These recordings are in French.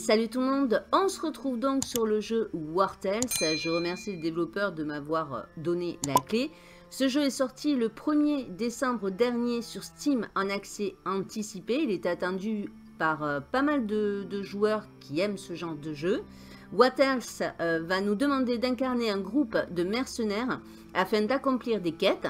salut tout le monde, on se retrouve donc sur le jeu War Tales. Je remercie le développeur de m'avoir euh, donné la clé. Ce jeu est sorti le 1er décembre dernier sur Steam en accès anticipé. Il est attendu par euh, pas mal de, joueurs qui aiment ce genre de jeu. Tales euh, va nous demander d'incarner un groupe de mercenaires afin d'accomplir des quêtes,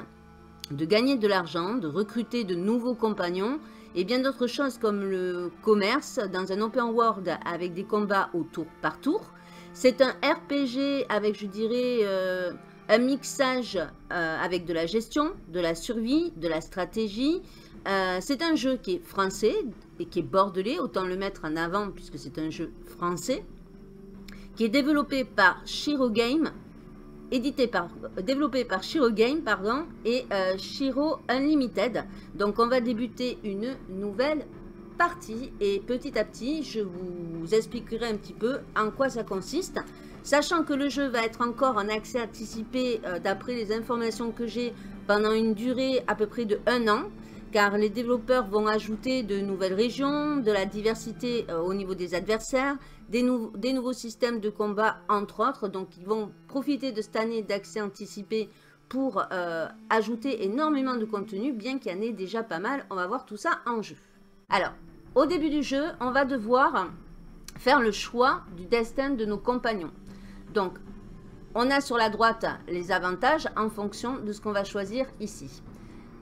de gagner de l'argent, de recruter de nouveaux compagnons et bien d'autres choses comme le commerce dans un open world avec des combats au tour par tour. C'est un RPG avec, je dirais, euh, un mixage euh, avec de la gestion, de la survie, de la stratégie. Euh, c'est un jeu qui est français et qui est bordelais, autant le mettre en avant puisque c'est un jeu français, qui est développé par Shiro Game, édité par, développé par Shiro Game pardon, et euh, Shiro Unlimited. Donc on va débuter une nouvelle partie et petit à petit je vous expliquerai un petit peu en quoi ça consiste. Sachant que le jeu va être encore en accès anticipé euh, d'après les informations que j'ai pendant une durée à peu près de un an car les développeurs vont ajouter de nouvelles régions, de la diversité euh, au niveau des adversaires, des, nouveaux systèmes de combat, entre autres. Donc, ils vont profiter de cette année d'accès anticipé pour euh, ajouter énormément de contenu, bien qu'il y en ait déjà pas mal. On va voir tout ça en jeu. Alors, au début du jeu, on va devoir faire le choix du destin de nos compagnons. Donc, on a sur la droite les avantages en fonction de ce qu'on va choisir ici.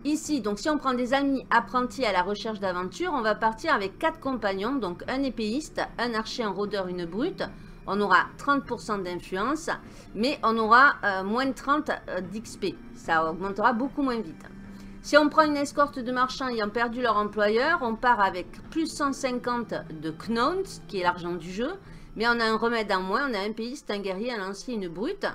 Ici, donc si on prend des amis apprentis à la recherche d'aventure, on va partir avec quatre compagnons, donc un épéiste, un archer, un rôdeur, une brute. On aura 30% d'influence, mais on aura euh, moins de 30 euh, d'XP. Ça augmentera beaucoup moins vite. Si on prend une escorte de marchands ayant perdu leur employeur, on part avec plus 150 de Knowns, qui est l'argent du jeu. Mais on a un remède en moins, on a un épéiste, un guerrier, un lancier, une brute.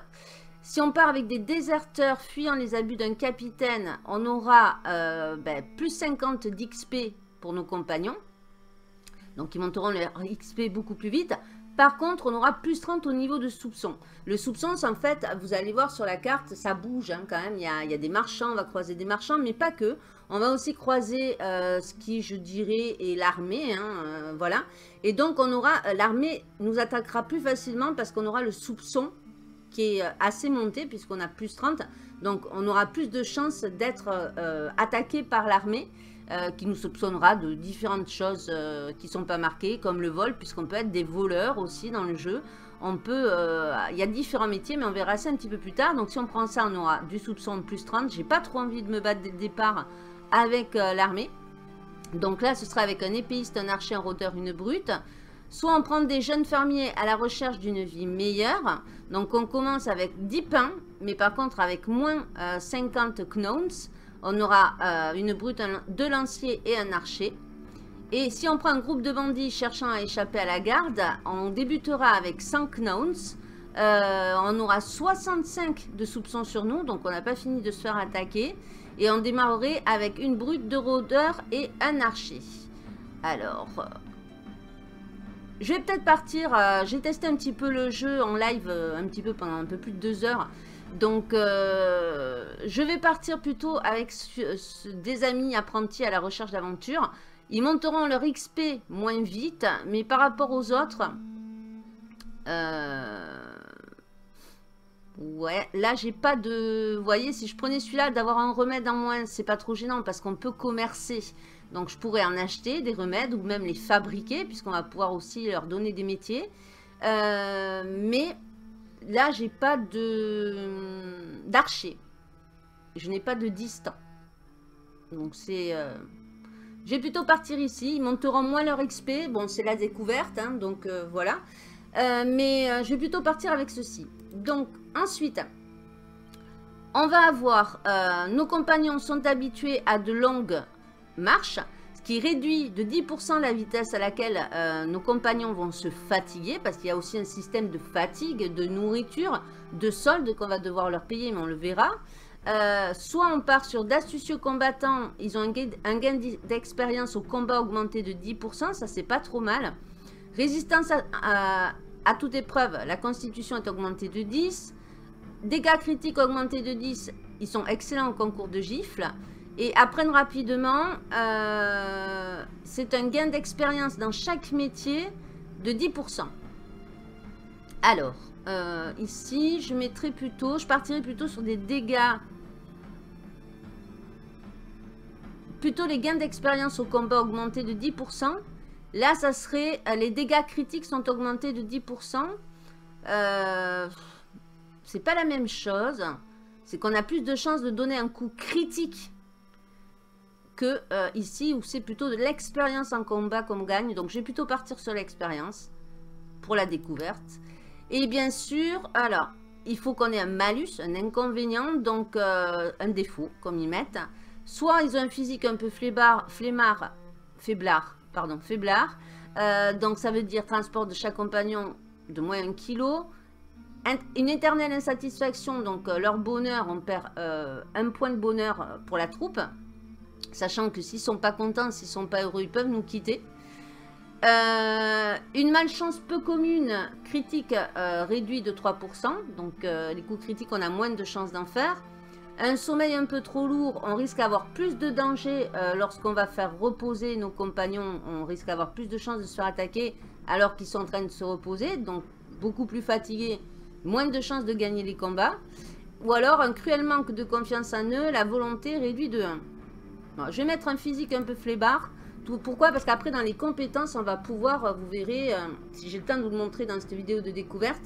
Si on part avec des déserteurs fuyant les abus d'un capitaine, on aura euh, ben, plus 50 d'XP pour nos compagnons. Donc ils monteront leur XP beaucoup plus vite. Par contre, on aura plus 30 au niveau de soupçon. Le soupçon, c'est en fait, vous allez voir sur la carte, ça bouge hein, quand même. Il y, a, des marchands, on va croiser des marchands, mais pas que. On va aussi croiser euh, ce qui, je dirais, est l'armée. Hein, euh, voilà. Et donc, on aura l'armée nous attaquera plus facilement parce qu'on aura le soupçon qui est euh, assez monté puisqu'on a plus 30. Donc on aura plus de chances d'être euh, attaqué par l'armée euh, qui nous soupçonnera de différentes choses qui ne sont pas marquées comme le vol puisqu'on peut être des voleurs aussi dans le jeu. On peut, il y a différents métiers mais on verra ça un petit peu plus tard. Donc si on prend ça on aura du soupçon de plus 30. J'ai pas trop envie de me battre dès le départ avec l'armée. Donc là ce sera avec un épéiste, un archer, un rôdeur, une brute. Soit on prend des jeunes fermiers à la recherche d'une vie meilleure. Donc on commence avec 10 pains, mais par contre avec moins 50 euh, knowns, on aura euh, une brute, deux lanciers et un archer. Et si on prend un groupe de bandits cherchant à échapper à la garde, on débutera avec 100 knowns. Euh, on aura 65 de soupçons sur nous, donc on n'a pas fini de se faire attaquer. Et on démarrerait avec une brute, de rôdeurs et un archer. Alors, je vais peut-être partir, euh, j'ai testé un petit peu le jeu en live euh, un petit peu pendant un peu plus de deux heures. Donc euh, je vais partir plutôt avec des amis apprentis à la recherche d'aventure. Ils monteront leur XP moins vite, mais par rapport aux autres... Ouais, là j'ai pas de... Vous voyez, si je prenais celui-là, d'avoir un remède en moins, c'est pas trop gênant parce qu'on peut commercer. Donc je pourrais en acheter des remèdes ou même les fabriquer puisqu'on va pouvoir aussi leur donner des métiers. Euh, mais là, j'ai pas de d'archer. Je n'ai pas de distant. Donc c'est... Euh, je vais plutôt partir ici. Ils monteront moins leur XP. Bon, c'est la découverte, hein, donc euh, voilà. mais je vais plutôt partir avec ceci. Donc ensuite, on va avoir... nos compagnons sont habitués à de longues marche, ce qui réduit de 10% la vitesse à laquelle euh, nos compagnons vont se fatiguer, parce qu'il y a aussi un système de fatigue, de nourriture, de solde qu'on va devoir leur payer, mais on le verra. Euh, soit on part sur d'astucieux combattants, ils ont un gain, d'expérience au combat augmenté de 10%, ça c'est pas trop mal. Résistance à, à, toute épreuve, la constitution est augmentée de 10. Dégâts critiques augmentés de 10, ils sont excellents au concours de gifles. Et apprennent rapidement, euh, c'est un gain d'expérience dans chaque métier de 10%. Alors, euh, ici, je mettrai plutôt, je partirai plutôt sur des dégâts. Plutôt les gains d'expérience au combat augmentés de 10%. Là, ça serait, euh, les dégâts critiques sont augmentés de 10%. Euh, c'est pas la même chose. C'est qu'on a plus de chances de donner un coup critique que euh, ici où c'est plutôt de l'expérience en combat qu'on gagne. Donc je vais plutôt partir sur l'expérience pour la découverte. Et bien sûr, alors, il faut qu'on ait un malus, un inconvénient, donc euh, un défaut, comme ils mettent. Soit ils ont un physique un peu flemmard, flemmard faiblard, pardon, faiblard. Euh, donc ça veut dire transport de chaque compagnon de moins 1 kg. Une éternelle insatisfaction, donc leur bonheur, on perd un point de bonheur pour la troupe. Sachant que s'ils sont pas contents, s'ils sont pas heureux, ils peuvent nous quitter. Euh, une malchance peu commune, critique euh, réduit de 3%. Donc euh, les coups critiques, on a moins de chances d'en faire. Un sommeil un peu trop lourd, on risque d'avoir plus de danger lorsqu'on va faire reposer nos compagnons. On risque d'avoir plus de chances de se faire attaquer alors qu'ils sont en train de se reposer. Donc beaucoup plus fatigués, moins de chances de gagner les combats. Ou alors un cruel manque de confiance en eux, la volonté réduit de 1 je vais mettre un physique un peu flébard. pourquoi? Parce qu'après, dans les compétences, on va pouvoir, euh, vous verrez, euh, si j'ai le temps de vous le montrer dans cette vidéo de découverte,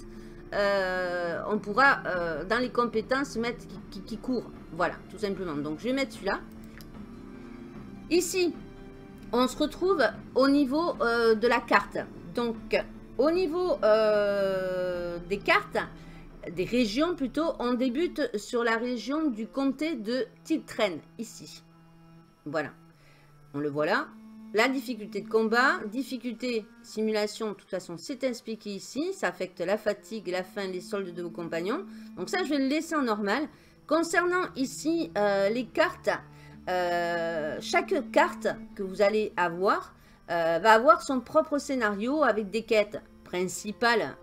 euh, on pourra, dans les compétences, mettre qui, court. Voilà, tout simplement. Donc, je vais mettre celui-là. Ici, on se retrouve au niveau de la carte. Donc, au niveau des cartes, des régions plutôt, on débute sur la région du comté de Tiltren, ici. Voilà. On le voit là. La difficulté de combat, difficulté simulation, de toute façon, c'est expliqué ici. Ça affecte la fatigue, la faim, les soldes de vos compagnons. Donc ça, je vais le laisser en normal. Concernant ici euh, les cartes, euh, chaque carte que vous allez avoir euh, va avoir son propre scénario avec des quêtes principales,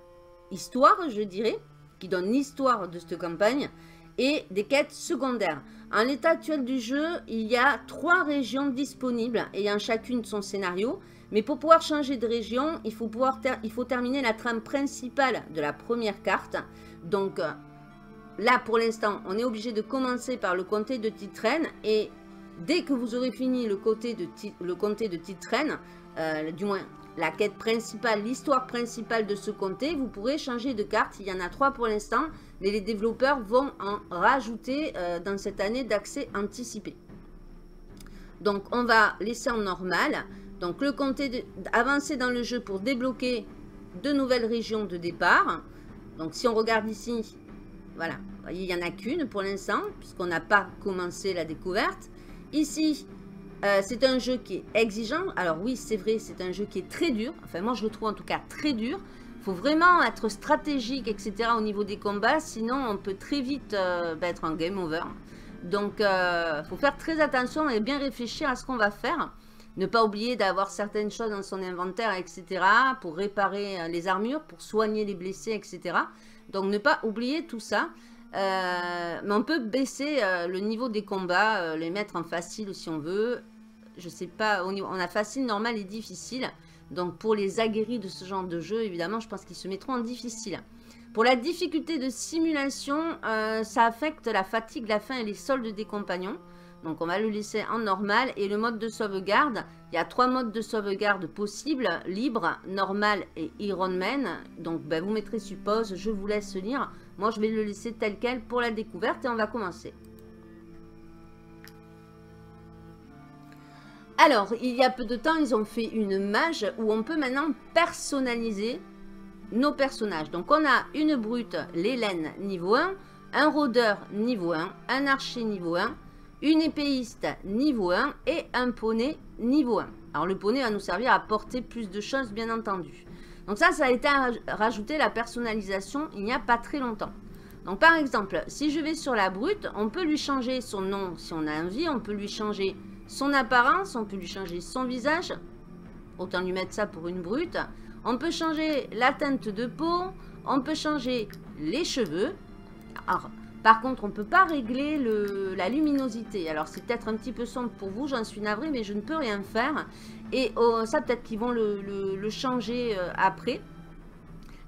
histoire, je dirais, qui donnent l'histoire de cette campagne, et des quêtes secondaires. En l'état actuel du jeu, il y a trois régions disponibles ayant chacune son scénario. Mais pour pouvoir changer de région, il faut, terminer la trame principale de la première carte. Donc là, pour l'instant, on est obligé de commencer par le comté de Titren. Et dès que vous aurez fini le, de, le comté de Titren, euh, du moins la quête principale, l'histoire principale de ce comté, vous pourrez changer de carte. Il y en a trois pour l'instant, mais les développeurs vont en rajouter euh, dans cette année d'accès anticipé. Donc, on va laisser en normal. Donc, le comté avancer dans le jeu pour débloquer de nouvelles régions de départ. Donc, si on regarde ici, voilà, il n'y en a qu'une pour l'instant, puisqu'on n'a pas commencé la découverte. Ici, euh, c'est un jeu qui est exigeant. Alors oui, c'est vrai, c'est un jeu qui est très dur. Enfin, moi, je le trouve en tout cas très dur. Il faut vraiment être stratégique, etc. au niveau des combats. Sinon, on peut très vite euh, bah, être en game over. Donc, il euh, faut faire très attention et bien réfléchir à ce qu'on va faire. Ne pas oublier d'avoir certaines choses dans son inventaire, etc. Pour réparer les armures, pour soigner les blessés, etc. Donc, ne pas oublier tout ça. mais on peut baisser le niveau des combats, les mettre en facile si on veut, je sais pas, on a facile, normal et difficile. Donc pour les aguerris de ce genre de jeu, évidemment, je pense qu'ils se mettront en difficile. Pour la difficulté de simulation, euh, ça affecte la fatigue, la faim et les soldes des compagnons. Donc on va le laisser en normal. Et le mode de sauvegarde, il y a trois modes de sauvegarde possibles. Libre, normal et Ironman. Donc ben, vous mettrez suppose, je vous laisse lire. Moi je vais le laisser tel quel pour la découverte et on va commencer. Alors, il y a peu de temps, ils ont fait une mage où on peut maintenant personnaliser nos personnages. Donc, on a une brute, l'Hélène, niveau 1, un rôdeur, niveau 1, un archer, niveau 1, une épéiste, niveau 1 et un poney, niveau 1. Alors, le poney va nous servir à porter plus de choses, bien entendu. Donc ça, ça a été rajouté la personnalisation il n'y a pas très longtemps. Donc par exemple, si je vais sur la brute, on peut lui changer son nom si on a envie, on peut lui changer son apparence, on peut lui changer son visage. Autant lui mettre ça pour une brute. On peut changer la teinte de peau. On peut changer les cheveux. Par contre, on ne peut pas régler le, la luminosité. Alors, c'est peut-être un petit peu sombre pour vous, j'en suis navrée, mais je ne peux rien faire. Et oh, ça, peut-être qu'ils vont le, changer euh, après.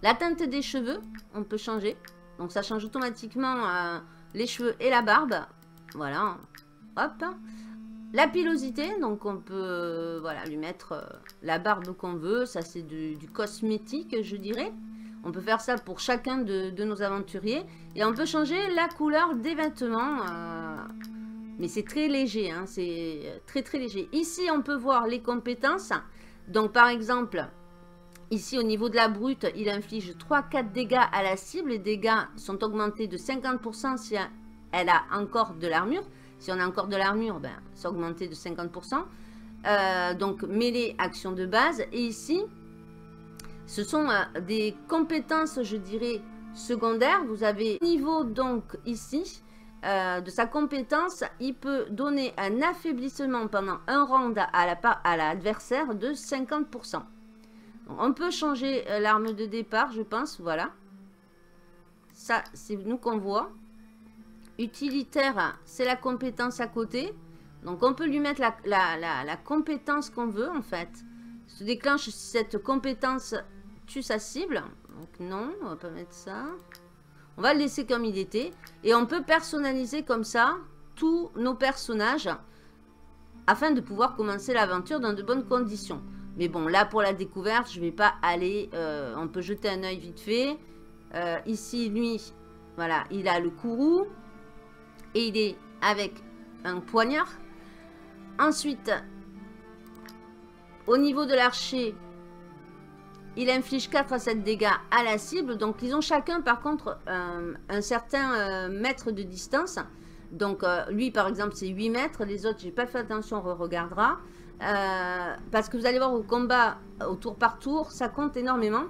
La teinte des cheveux, on peut changer. Donc, ça change automatiquement euh, les cheveux et la barbe. Voilà. Hop. La pilosité, donc on peut euh, voilà, lui mettre la barbe qu'on veut. Ça, c'est du, du cosmétique, je dirais. On peut faire ça pour chacun de, nos aventuriers. Et on peut changer la couleur des vêtements. Euh, mais c'est très léger, hein, c'est très très léger. Ici, on peut voir les compétences. Donc par exemple, ici au niveau de la brute, il inflige 3-4 dégâts à la cible. Les dégâts sont augmentés de 50% si elle a encore de l'armure. Si on a encore de l'armure, ben, c'est augmenté de 50%. Euh, donc mêlée, action de base. Et ici, ce sont euh, des compétences, je dirais, secondaires. Vous avez niveau donc ici euh, de sa compétence, il peut donner un affaiblissement pendant un round à l'adversaire de 50%. on peut changer l'arme de départ, je pense, voilà. Ça, c'est nous qu'on voit. Utilitaire, c'est la compétence à côté. Donc on peut lui mettre la compétence qu'on veut en fait. Se déclenche cette compétence tue sa cible. Donc non, on va pas mettre ça. On va le laisser comme il était. Et on peut personnaliser comme ça tous nos personnages afin de pouvoir commencer l'aventure dans de bonnes conditions. Mais bon, là pour la découverte, je vais pas aller... Euh, on peut jeter un œil vite fait. Euh, ici, lui, voilà, il a le courroux. Est avec un poignard. Ensuite, au niveau de l'archer, il inflige 4 à 7 dégâts à la cible. Donc, ils ont chacun, par contre, euh, un certain euh, mètre de distance. Donc, euh, lui, par exemple, c'est 8 mètres. Les autres, j'ai pas fait attention, on regardera. parce que vous allez voir au combat, au tour par tour, ça compte énormément.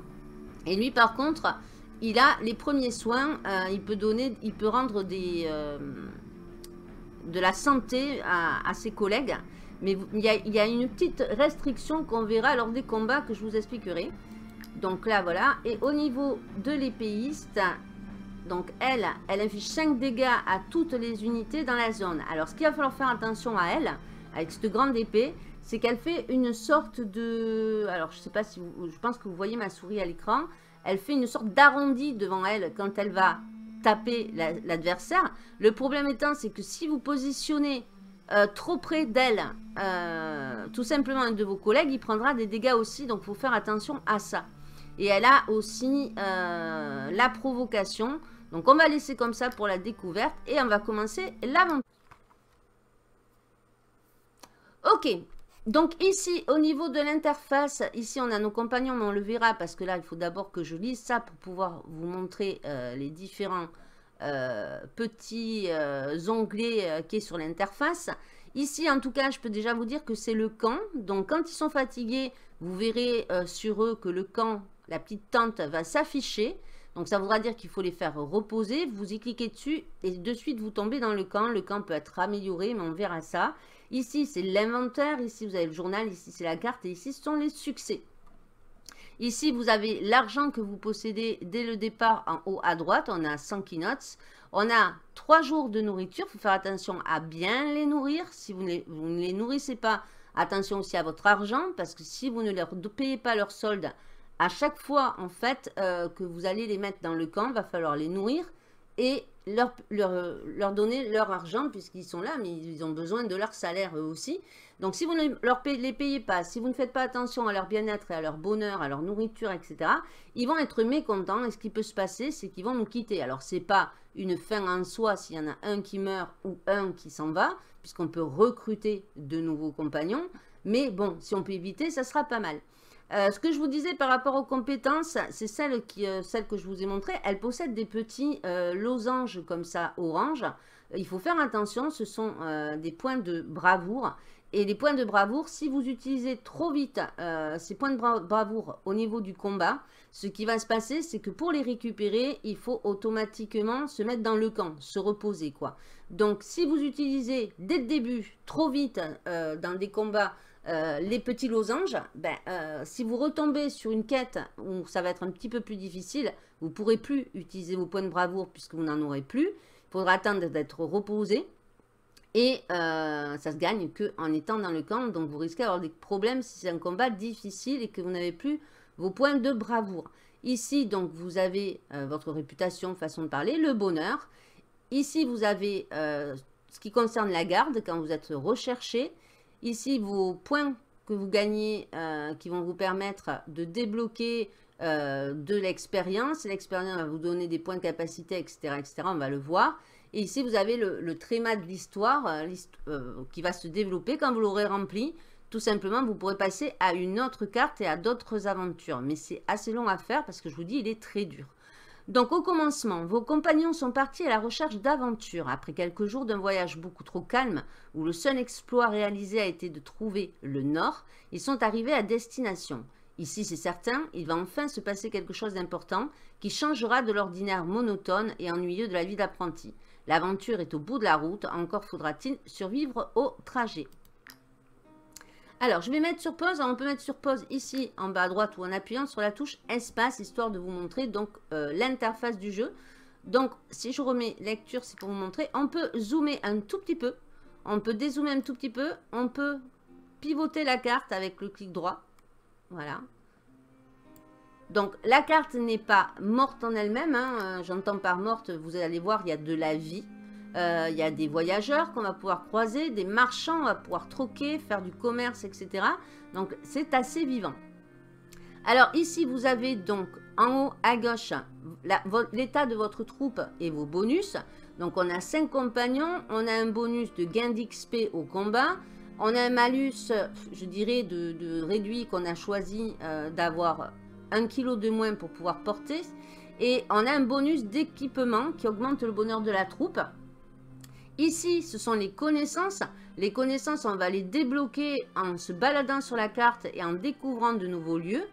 Et lui, par contre, il a les premiers soins. il peut donner, il peut rendre des, de la santé à, ses collègues. Mais il y, a, une petite restriction qu'on verra lors des combats que je vous expliquerai. Donc là, voilà. Et au niveau de l'épéiste, donc elle, elle inflige 5 dégâts à toutes les unités dans la zone. Alors, ce qu'il va falloir faire attention à elle, avec cette grande épée, c'est qu'elle fait une sorte de... Alors, je sais pas si vous... Je pense que vous voyez ma souris à l'écran. Elle fait une sorte d'arrondi devant elle quand elle va taper l'adversaire. le problème étant, c'est que si vous positionnez euh, trop près d'elle, euh, tout simplement un de vos collègues, il prendra des dégâts aussi. Donc, il faut faire attention à ça. Et elle a aussi euh, la provocation. Donc on va laisser comme ça pour la découverte. Et on va commencer l'aventure. Ok. Donc ici, au niveau de l'interface, ici on a nos compagnons, mais on le verra parce que là, il faut d'abord que je lise ça pour pouvoir vous montrer euh, les différents euh, petits onglets qui est sur l'interface. Ici, en tout cas, je peux déjà vous dire que c'est le camp. Donc, quand ils sont fatigués, vous verrez sur eux que le camp la petite tente va s'afficher. Donc ça voudra dire qu'il faut les faire reposer. Vous y cliquez dessus et de suite vous tombez dans le camp. Le camp peut être amélioré, mais on verra ça. Ici c'est l'inventaire, ici vous avez le journal, ici c'est la carte et ici ce sont les succès. Ici vous avez l'argent que vous possédez dès le départ en haut à droite. On a 100 keynotes. On a 3 jours de nourriture. Il faut faire attention à bien les nourrir. Si vous ne les nourrissez pas, attention aussi à votre argent parce que si vous ne leur payez pas leur solde, à chaque fois, en fait, euh, que vous allez les mettre dans le camp, va falloir les nourrir et leur, leur, donner leur argent, puisqu'ils sont là, mais ils ont besoin de leur salaire eux aussi. Donc, si vous ne leur les payez pas, si vous ne faites pas attention à leur bien-être et à leur bonheur, à leur nourriture, etc., ils vont être mécontents. Et ce qui peut se passer, c'est qu'ils vont nous quitter. Alors, c'est pas une fin en soi s'il y en a un qui meurt ou un qui s'en va, puisqu'on peut recruter de nouveaux compagnons. Mais bon, si on peut éviter, ça sera pas mal. Euh, ce que je vous disais par rapport aux compétences, c'est celle, euh, que je vous ai montrée. Elle possède des petits euh, losanges comme ça, orange. Il faut faire attention, ce sont des points de bravoure. Et les points de bravoure, si vous utilisez trop vite ces points de bravoure au niveau du combat, ce qui va se passer, c'est que pour les récupérer, il faut automatiquement se mettre dans le camp, se reposer. quoi. Donc, si vous utilisez dès le début, trop vite, dans des combats, euh, les petits losanges, ben, euh, si vous retombez sur une quête où ça va être un petit peu plus difficile, vous ne pourrez plus utiliser vos points de bravoure puisque vous n'en aurez plus. Il faudra attendre d'être reposé. Et euh, ça se gagne qu'en étant dans le camp. Donc vous risquez d'avoir des problèmes si c'est un combat difficile et que vous n'avez plus vos points de bravoure. Ici, donc, vous avez votre réputation, façon de parler, le bonheur. Ici, vous avez ce qui concerne la garde, quand vous êtes recherché. Ici, vos points que vous gagnez qui vont vous permettre de débloquer de l'expérience. L'expérience va vous donner des points de capacité, etc.. On va le voir. Et ici, vous avez le, tréma de l'histoire euh, euh, qui va se développer. Quand vous l'aurez rempli, tout simplement, vous pourrez passer à une autre carte et à d'autres aventures. Mais c'est assez long à faire parce que je vous dis, il est très dur. Donc au commencement, vos compagnons sont partis à la recherche d'aventures. Après quelques jours d'un voyage beaucoup trop calme, où le seul exploit réalisé a été de trouver le nord, ils sont arrivés à destination. Ici, c'est certain, il va enfin se passer quelque chose d'important qui changera de l'ordinaire monotone et ennuyeux de la vie d'apprenti. L'aventure est au bout de la route, encore faudra-t-il survivre au trajet. Alors, je vais mettre sur pause. on peut mettre sur pause ici en bas à droite ou en appuyant sur la touche espace, histoire de vous montrer donc euh, l'interface du jeu. Donc, si je remets lecture, c'est pour vous montrer. On peut zoomer un tout petit peu. On peut dézoomer un tout petit peu. On peut pivoter la carte avec le clic droit. Voilà. Donc, la carte n'est pas morte en elle-même. Hein. Euh, j'entends par morte, vous allez voir, il y a de la vie. Euh, il y a des voyageurs qu'on va pouvoir croiser, des marchands, on va pouvoir troquer, faire du commerce, etc. Donc, c'est assez vivant. Alors, ici, vous avez donc en haut à gauche l'état de votre troupe et vos bonus. Donc, on a 5 compagnons, on a un bonus de gain d'XP au combat. On a un malus, je dirais, de, réduit qu'on a choisi euh, d'avoir un kilo de moins pour pouvoir porter. Et on a un bonus d'équipement qui augmente le bonheur de la troupe. Ici, ce sont les connaissances. Les connaissances, on va les débloquer en se baladant sur la carte et en découvrant de nouveaux lieux.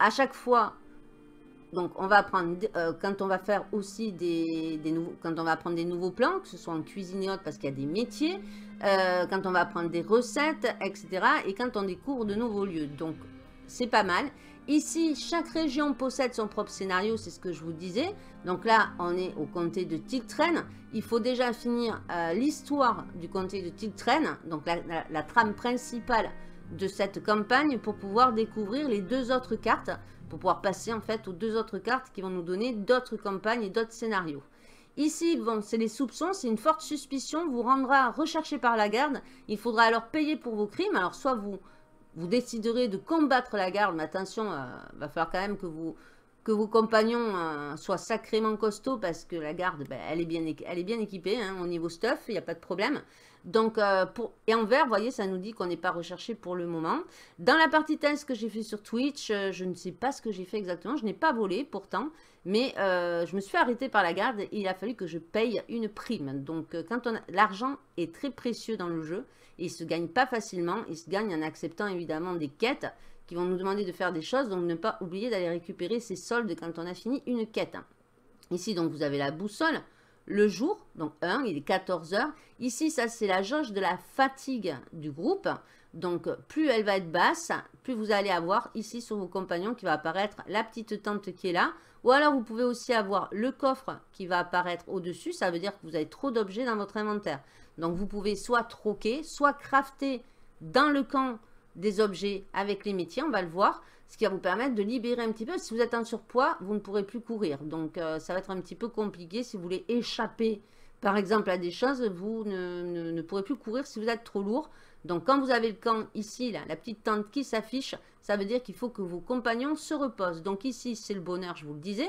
À chaque fois, donc on va euh, quand on va faire aussi des, nouveaux, quand on va apprendre des nouveaux plans, que ce soit en cuisine et autres, parce qu'il y a des métiers, euh, quand on va apprendre des recettes, etc. Et quand on découvre de nouveaux lieux. Donc, c'est pas mal. Ici, chaque région possède son propre scénario, c'est ce que je vous disais. Donc là, on est au comté de Tiltren. Il faut déjà finir euh, l'histoire du comté de Tiltren, donc la, trame principale de cette campagne pour pouvoir découvrir les deux autres cartes, pour pouvoir passer en fait aux deux autres cartes qui vont nous donner d'autres campagnes et d'autres scénarios. Ici, c'est les soupçons, c'est une forte suspicion, vous rendra recherché par la garde. Il faudra alors payer pour vos crimes. Alors soit vous vous déciderez de combattre la garde, mais attention, il euh, va falloir quand même que, vos compagnons euh, soient sacrément costauds parce que la garde, ben, elle, est bien, équipée hein, au niveau stuff, il n'y a pas de problème. Donc, euh, et en vert, vous voyez, ça nous dit qu'on n'est pas recherché pour le moment. Dans la partie test que j'ai fait sur Twitch, je ne sais pas ce que j'ai fait exactement. Je n'ai pas volé pourtant, mais je me suis arrêté par la garde et il a fallu que je paye une prime. Donc, quand l'argent est très précieux dans le jeu, et il se gagne pas facilement. Il se gagne en acceptant évidemment des quêtes qui vont nous demander de faire des choses. Donc ne pas oublier d'aller récupérer ses soldes quand on a fini une quête. Ici donc vous avez la boussole. Le jour, donc 1, il est 14 heures. Ici, ça c'est la jauge de la fatigue du groupe. Donc, plus elle va être basse, plus vous allez avoir ici sur vos compagnons qui va apparaître la petite tente qui est là. Ou alors, vous pouvez aussi avoir le coffre qui va apparaître au-dessus. Ça veut dire que vous avez trop d'objets dans votre inventaire. Donc vous pouvez soit troquer, soit crafter dans le camp des objets avec les métiers, on va le voir, ce qui va vous permettre de libérer un petit peu. Si vous êtes en surpoids, vous ne pourrez plus courir. Donc euh, ça va être un petit peu compliqué si vous voulez échapper par exemple à des choses, vous ne, pourrez plus courir si vous êtes trop lourd. Donc quand vous avez le camp ici, la petite tente qui s'affiche, ça veut dire qu'il faut que vos compagnons se reposent. Donc ici, c'est le bonheur, je vous le disais.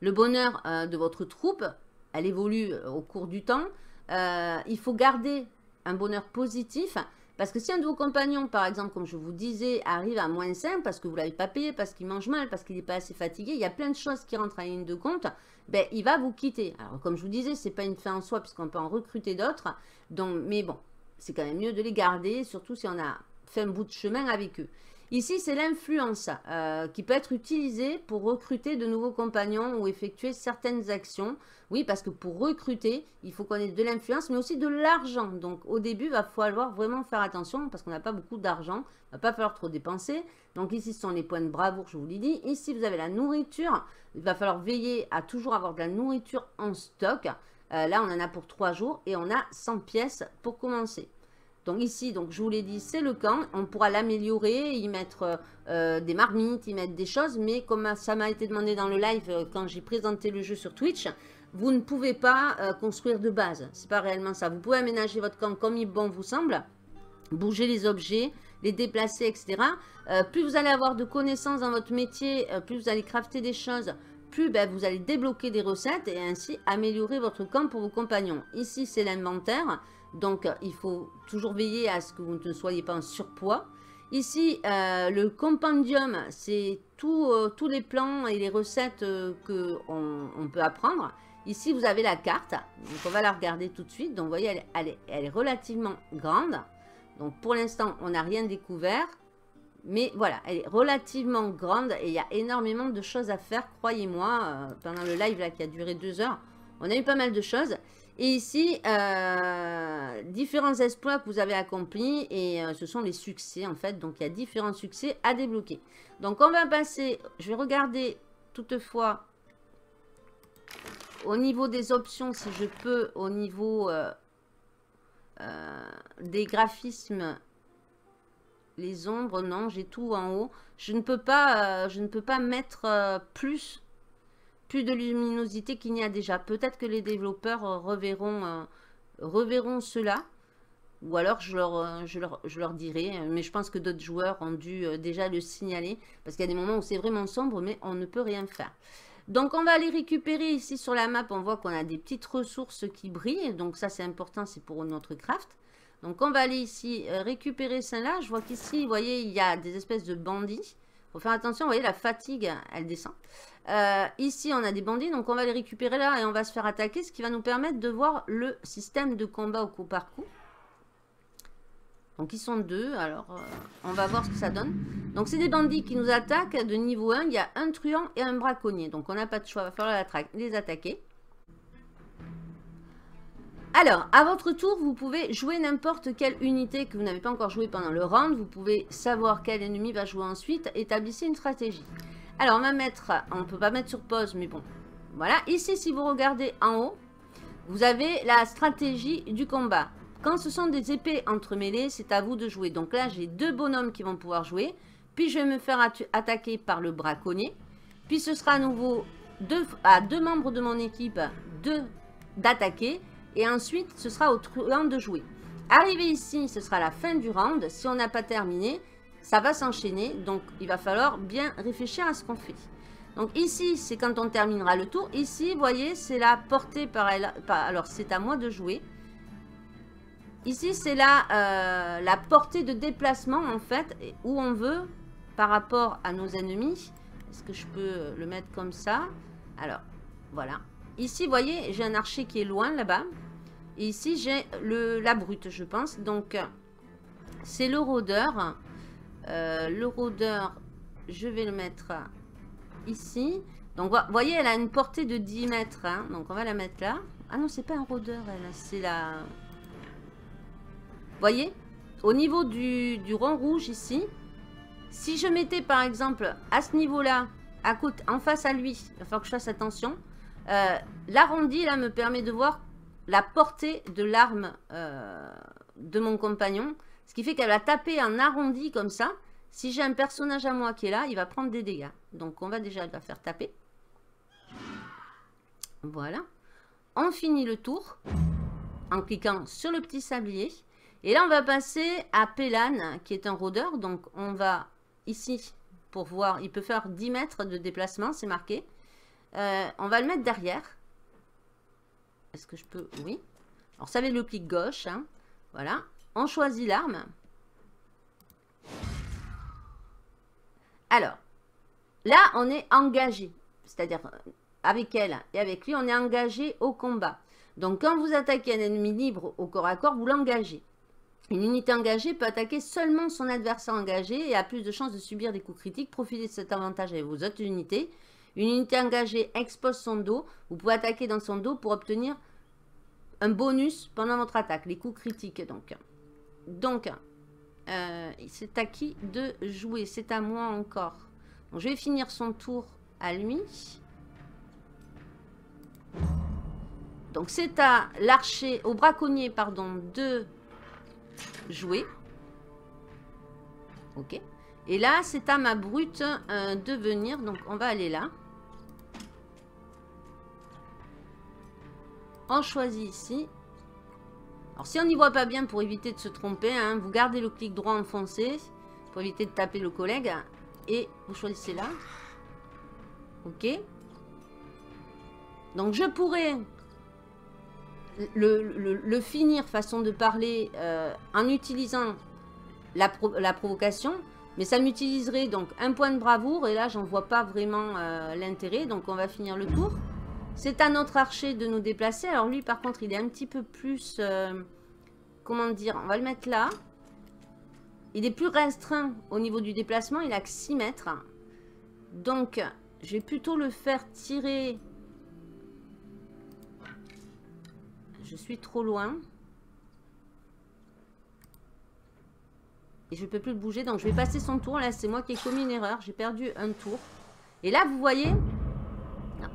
Le bonheur euh, de votre troupe, elle évolue euh, au cours du temps. Euh, il faut garder un bonheur positif. Parce que si un de vos compagnons, par exemple, comme je vous disais, arrive à moins 5 parce que vous ne l'avez pas payé, parce qu'il mange mal, parce qu'il n'est pas assez fatigué, il y a plein de choses qui rentrent en ligne de compte, ben, il va vous quitter. Alors, comme je vous disais, ce n'est pas une fin en soi puisqu'on peut en recruter d'autres. Mais bon, c'est quand même mieux de les garder, surtout si on a fait un bout de chemin avec eux. Ici, c'est l'influence euh, qui peut être utilisée pour recruter de nouveaux compagnons ou effectuer certaines actions. Oui, parce que pour recruter, il faut connaître de l'influence, mais aussi de l'argent. Donc, au début, il va falloir vraiment faire attention parce qu'on n'a pas beaucoup d'argent. Il ne va pas falloir trop dépenser. Donc, ici, ce sont les points de bravoure, je vous l'ai dit. Ici, vous avez la nourriture. Il va falloir veiller à toujours avoir de la nourriture en stock. Euh, là, on en a pour 3 jours et on a 100 pièces pour commencer. Donc ici, donc je vous l'ai dit, c'est le camp. On pourra l'améliorer, y mettre euh, des marmites, y mettre des choses. Mais comme ça m'a été demandé dans le live euh, quand j'ai présenté le jeu sur Twitch, vous ne pouvez pas construire de base. C'est pas réellement ça. Vous pouvez aménager votre camp comme il bon vous semble. Bouger les objets, les déplacer, etc. plus vous allez avoir de connaissances dans votre métier, plus vous allez crafter des choses, plus ben, vous allez débloquer des recettes et ainsi améliorer votre camp pour vos compagnons. Ici, c'est l'inventaire, donc il faut toujours veiller à ce que vous ne soyez pas en surpoids. Ici, euh, le compendium, c'est euh, tous les plans et les recettes euh, qu'on on peut apprendre. Ici, vous avez la carte, donc on va la regarder tout de suite. Donc, vous voyez, elle, est relativement grande. Donc, pour l'instant, on n'a rien découvert. Mais voilà, elle est relativement grande et il y a énormément de choses à faire, croyez-moi. Euh, pendant le live là qui a duré deux heures, on a eu pas mal de choses. Et ici, euh, différents exploits que vous avez accomplis et euh, ce sont les succès en fait. Donc il y a différents succès à débloquer. Donc on va passer, je vais regarder toutefois au niveau des options si je peux, au niveau des graphismes les ombres, non, j'ai tout en haut. Je ne peux pas, euh, je ne peux pas mettre euh, plus, plus de luminosité qu'il n'y a déjà. Peut-être que les développeurs euh, reverront, reverront cela. Ou alors je leur, je, leur, je leur dirai, mais je pense que d'autres joueurs ont dû déjà le signaler. Parce qu'il y a des moments où c'est vraiment sombre, mais on ne peut rien faire. Donc on va aller récupérer ici sur la map, on voit qu'on a des petites ressources qui brillent. Donc ça c'est important, c'est pour notre craft. Donc on va aller ici euh, récupérer celle-là. Je vois qu'ici, vous voyez, il y a des espèces de bandits. Faut faire attention, vous voyez, la fatigue, elle descend. Euh, ici, on a des bandits, donc on va les récupérer là et on va se faire attaquer, ce qui va nous permettre de voir le système de combat au coup par coup. Donc ils sont deux, alors euh, on va voir ce que ça donne. Donc c'est des bandits qui nous attaquent de niveau 1, il y a un truand et un braconnier. Donc on n'a pas de choix, il va falloir les attaquer. Alors, à votre tour, vous pouvez jouer n'importe quelle unité que vous n'avez pas encore joué pendant le round. Vous pouvez savoir quel ennemi va jouer ensuite. Établissez une stratégie. Alors, on va mettre... On ne peut pas mettre sur pause, mais bon. Voilà. Ici, si vous regardez en haut, vous avez la stratégie du combat. Quand ce sont des épées entremêlées, c'est à vous de jouer. Donc là, j'ai deux bonhommes qui vont pouvoir jouer. Puis, je vais me faire attaquer par le braconnier. Puis, ce sera à nouveau à deux membres de mon équipe d'attaquer. Et ensuite, ce sera au truand de jouer. Arrivé ici, ce sera la fin du round. Si on n'a pas terminé, ça va s'enchaîner. Donc, il va falloir bien réfléchir à ce qu'on fait. Donc ici, c'est quand on terminera le tour. Ici, vous voyez, c'est la portée par elle. alors, c'est à moi de jouer. Ici, c'est la, euh, la portée de déplacement, en fait, où on veut par rapport à nos ennemis. Est-ce que je peux le mettre comme ça? Alors, voilà. Ici, vous voyez, j'ai un archer qui est loin là-bas. Ici, j'ai la brute, je pense. Donc, c'est le rôdeur. Euh, le rôdeur, je vais le mettre ici. Donc, vous voyez, elle a une portée de 10 mètres. Hein. Donc, on va la mettre là. Ah non, c'est pas un rôdeur, elle. C'est la... Vous voyez? Au niveau du, du rond rouge ici, si je mettais par exemple à ce niveau-là, à côté, en face à lui, il va falloir que je fasse attention. Euh, l'arrondi, là, me permet de voir la portée de l'arme euh, de mon compagnon. Ce qui fait qu'elle va taper en arrondi comme ça. Si j'ai un personnage à moi qui est là, il va prendre des dégâts. Donc, on va déjà la faire taper. Voilà. On finit le tour en cliquant sur le petit sablier. Et là, on va passer à Pélan, qui est un rôdeur. Donc, on va ici pour voir. Il peut faire 10 mètres de déplacement, c'est marqué. Euh, on va le mettre derrière. Est-ce que je peux? Oui. Alors, ça va le clic gauche. Hein. Voilà. On choisit l'arme. Alors, là, on est engagé. C'est-à-dire, euh, avec elle et avec lui, on est engagé au combat. Donc, quand vous attaquez un ennemi libre au corps à corps, vous l'engagez. Une unité engagée peut attaquer seulement son adversaire engagé et a plus de chances de subir des coups critiques. Profitez de cet avantage avec vos autres unités. Une unité engagée expose son dos. Vous pouvez attaquer dans son dos pour obtenir un bonus pendant votre attaque. Les coups critiques, donc. Donc, euh, c'est à qui de jouer C'est à moi encore. je vais finir son tour à lui. Donc c'est à l'archer, au braconnier, pardon, de jouer. Ok. Et là, c'est à ma brute euh, de venir. Donc on va aller là. On choisit ici. Alors si on n'y voit pas bien pour éviter de se tromper, hein, vous gardez le clic droit enfoncé pour éviter de taper le collègue. Et vous choisissez là. Ok. Donc je pourrais le, finir, façon de parler, euh, en utilisant la, provocation. Mais ça m'utiliserait donc un point de bravoure. Et là, j'en vois pas vraiment euh, l'intérêt. Donc on va finir le tour. C'est à notre archer de nous déplacer. Alors lui, par contre, il est un petit peu plus... Euh, comment dire On va le mettre là. Il est plus restreint au niveau du déplacement. Il a que 6 mètres. Donc, je vais plutôt le faire tirer... Je suis trop loin. Et je peux plus le bouger. Donc, je vais passer son tour. Là, c'est moi qui ai commis une erreur. J'ai perdu un tour. Et là, vous voyez...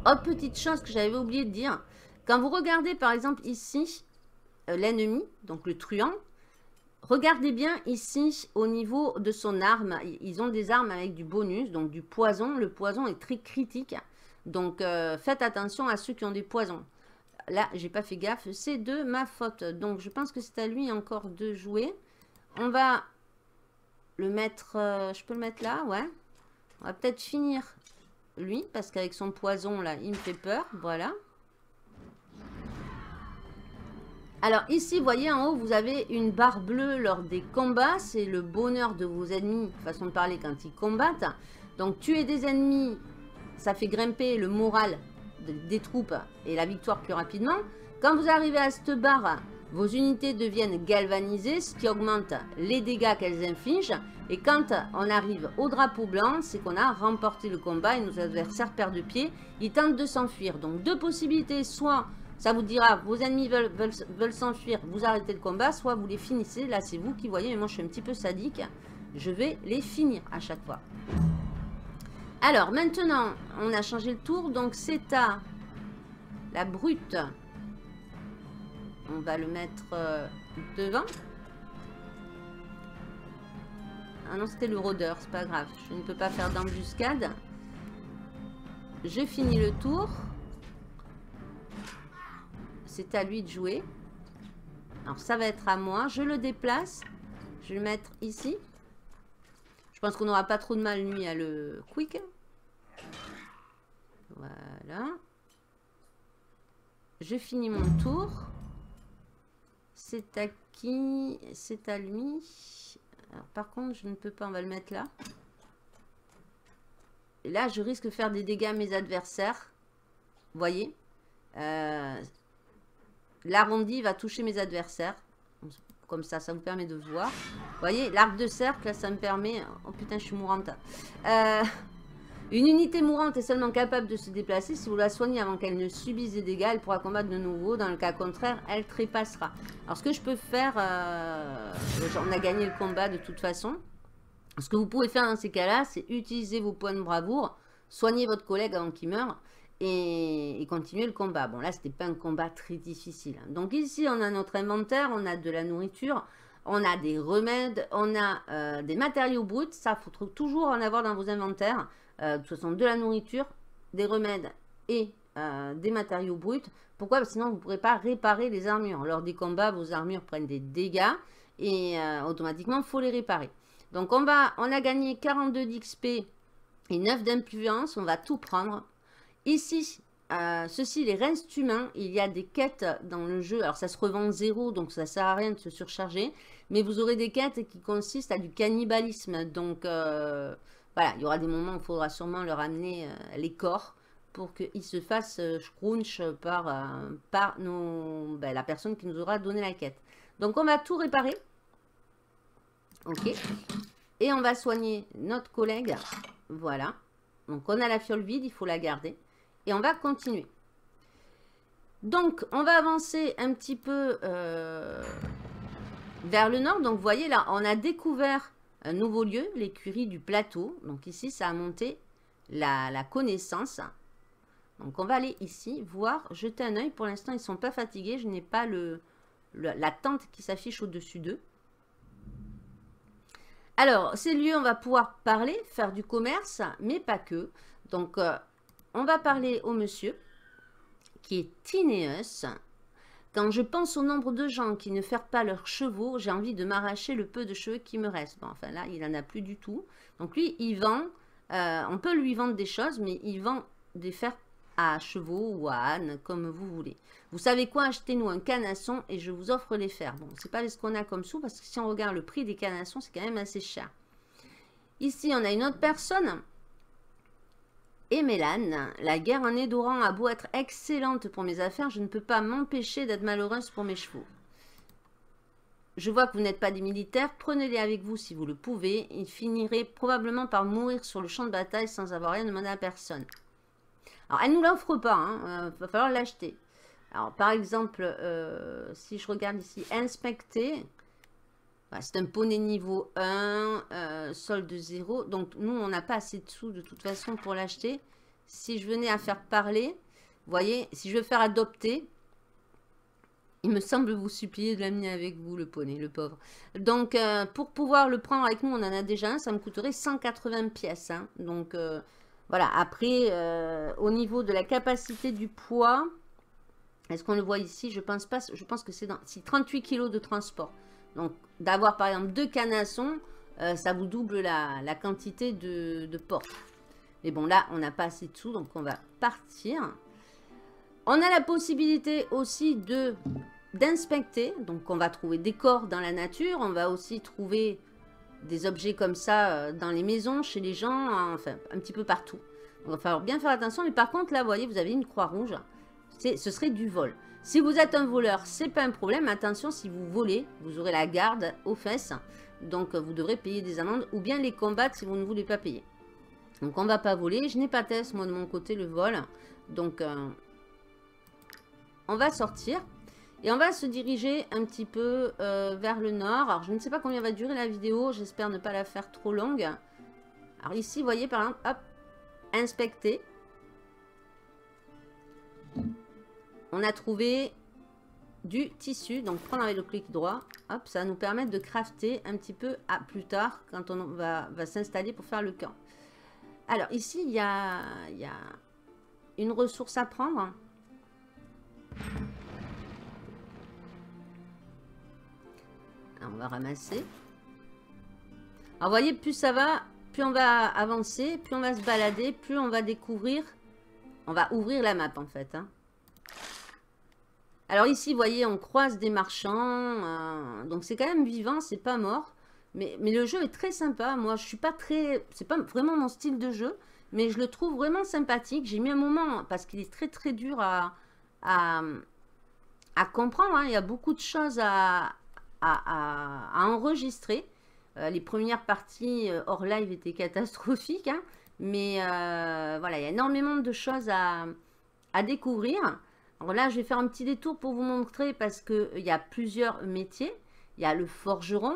Autre petite chose que j'avais oublié de dire. Quand vous regardez, par exemple, ici, euh, l'ennemi, donc le truand, regardez bien ici, au niveau de son arme. Ils ont des armes avec du bonus, donc du poison. Le poison est très critique. Donc, euh, faites attention à ceux qui ont des poisons. Là, j'ai pas fait gaffe. C'est de ma faute. Donc, je pense que c'est à lui encore de jouer. On va le mettre... Euh, je peux le mettre là, ouais. On va peut-être finir lui, parce qu'avec son poison, là, il me fait peur. Voilà. Alors ici, vous voyez en haut, vous avez une barre bleue lors des combats. C'est le bonheur de vos ennemis, façon de parler, quand ils combattent. Donc tuer des ennemis, ça fait grimper le moral des troupes et la victoire plus rapidement. Quand vous arrivez à cette barre, vos unités deviennent galvanisées, ce qui augmente les dégâts qu'elles infligent. Et quand on arrive au drapeau blanc, c'est qu'on a remporté le combat et nos adversaires perdent pied. Ils tentent de s'enfuir. Donc deux possibilités, soit ça vous dira vos ennemis veulent, veulent, s'enfuir, vous arrêtez le combat, soit vous les finissez. Là c'est vous qui voyez, mais moi je suis un petit peu sadique. Je vais les finir à chaque fois. Alors maintenant, on a changé le tour, donc c'est à la brute. On va le mettre euh, devant. Ah non, c'était le rôdeur, c'est pas grave. Je ne peux pas faire d'embuscade. Je finis le tour. C'est à lui de jouer. Alors ça va être à moi. Je le déplace. Je vais le mettre ici. Je pense qu'on n'aura pas trop de mal, lui, à le quick. Voilà. Je finis mon tour. C'est à qui? C'est à lui par contre, je ne peux pas, on va le mettre là. Et là, je risque de faire des dégâts à mes adversaires. Vous voyez? Euh, L'arrondi va toucher mes adversaires. Comme ça, ça vous permet de voir. Vous voyez, l'arc de cercle, ça me permet... Oh putain, je suis mourante. Euh, une unité mourante est seulement capable de se déplacer si vous la soignez avant qu'elle ne subisse des dégâts. Elle pourra combattre de nouveau. Dans le cas contraire, elle trépassera. Alors, ce que je peux faire... Euh, on a gagné le combat de toute façon. Ce que vous pouvez faire dans ces cas-là, c'est utiliser vos points de bravoure, soigner votre collègue avant qu'il meure et, continuer le combat. Bon, là, c'était pas un combat très difficile. Hein. Donc ici, on a notre inventaire, on a de la nourriture, on a des remèdes, on a euh, des matériaux bruts. Ça, faut toujours en avoir dans vos inventaires. Euh, de toute façon de la nourriture, des remèdes et euh, des matériaux bruts. Pourquoi? Parce que sinon, vous ne pourrez pas réparer les armures. Lors des combats, vos armures prennent des dégâts et euh, automatiquement, il faut les réparer. Donc, on, va, on a gagné 42 d'XP et 9 d'influence. On va tout prendre. Ici, ceci, les restes humains, il y a des quêtes dans le jeu. Alors, ça se revend zéro, donc ça ne sert à rien de se surcharger. Mais vous aurez des quêtes qui consistent à du cannibalisme. Donc, voilà, il y aura des moments où il faudra sûrement leur amener euh, les corps pour qu'ils se fassent euh, scrunch par, euh, par ben, la personne qui nous aura donné la quête. Donc on va tout réparer. Ok. Et on va soigner notre collègue. Voilà. Donc on a la fiole vide, il faut la garder. Et on va continuer. Donc on va avancer un petit peu vers le nord. Donc vous voyez là, on a découvert un nouveau lieu, l'écurie du plateau. Donc ici, ça a monté la, connaissance. Donc on va aller ici, voir, jeter un œil. Pour l'instant, ils ne sont pas fatigués. Je n'ai pas le, la tente qui s'affiche au-dessus d'eux. Alors, ces lieux, on va pouvoir parler, faire du commerce, mais pas que. Donc, euh, on va parler au monsieur, qui est Tineus. Quand je pense au nombre de gens qui ne ferment pas leurs chevaux, j'ai envie de m'arracher le peu de cheveux qui me reste. Bon, enfin là, il n'en a plus du tout. Donc lui, il vend, euh, on peut lui vendre des choses, mais il vend des fers à chevaux ou à ânes, comme vous voulez. Vous savez quoi? Achetez-nous un canasson et je vous offre les fers. Bon, c'est pas ce qu'on a comme sous, parce que si on regarde le prix des canassons, c'est quand même assez cher. Ici, on a une autre personne. Et Mélane, la guerre en Édoran a beau être excellente pour mes affaires, je ne peux pas m'empêcher d'être malheureuse pour mes chevaux. Je vois que vous n'êtes pas des militaires, prenez-les avec vous si vous le pouvez. Ils finiraient probablement par mourir sur le champ de bataille sans avoir rien demandé à personne. Alors, elle ne nous l'offre pas, il hein. euh, va falloir l'acheter. Alors, par exemple, euh, si je regarde ici, inspecter, c'est un poney niveau 1, euh, solde 0. Donc, nous, on n'a pas assez de sous de toute façon pour l'acheter. Si je venais à faire parler, vous voyez, si je veux faire adopter, il me semble vous supplier de l'amener avec vous, le poney, le pauvre. Donc, pour pouvoir le prendre avec nous, on en a déjà un, ça me coûterait 180 pièces. Hein. Donc, voilà, après, euh, au niveau de la capacité du poids, est-ce qu'on le voit ici? Je pense pas. Je pense que c'est dans 38 kg de transport. Donc, d'avoir par exemple deux canassons, euh, ça vous double la, quantité de, de porte. Mais bon, là, on n'a pas assez de sous, donc on va partir. On a la possibilité aussi de d'inspecter. Donc, on va trouver des corps dans la nature. On va aussi trouver des objets comme ça euh, dans les maisons, chez les gens, enfin un petit peu partout. Il va falloir bien faire attention. Mais par contre, là, vous voyez, vous avez une croix rouge. Ce serait du vol. Si vous êtes un voleur, c'est pas un problème. Attention, si vous volez, vous aurez la garde aux fesses. Donc, vous devrez payer des amendes ou bien les combattre si vous ne voulez pas payer. Donc, on va pas voler. Je n'ai pas test, moi, de mon côté, le vol. Donc, euh, on va sortir. Et on va se diriger un petit peu euh, vers le nord. Alors, je ne sais pas combien va durer la vidéo. J'espère ne pas la faire trop longue. Alors ici, vous voyez, par exemple, hop, inspecter. On a trouvé du tissu. Donc, prendre avec le clic droit. Hop, ça va nous permettre de crafter un petit peu à plus tard quand on va, s'installer pour faire le camp. Alors, ici, il y a, une ressource à prendre. on va ramasser. Alors, vous voyez, plus ça va, plus on va avancer, plus on va se balader, plus on va découvrir. On va ouvrir la map, en fait. Hein. Alors ici, vous voyez, on croise des marchands. Euh, donc, c'est quand même vivant, c'est pas mort. Mais, le jeu est très sympa. Moi, je suis pas très... C'est pas vraiment mon style de jeu. Mais je le trouve vraiment sympathique. J'ai mis un moment, parce qu'il est très très dur à, à, comprendre. Hein. Il y a beaucoup de choses à, à, enregistrer. Euh, les premières parties euh, hors live étaient catastrophiques, hein. mais voilà, il y a énormément de choses à, découvrir. Là, je vais faire un petit détour pour vous montrer parce qu'il y a plusieurs métiers. Il y a le forgeron,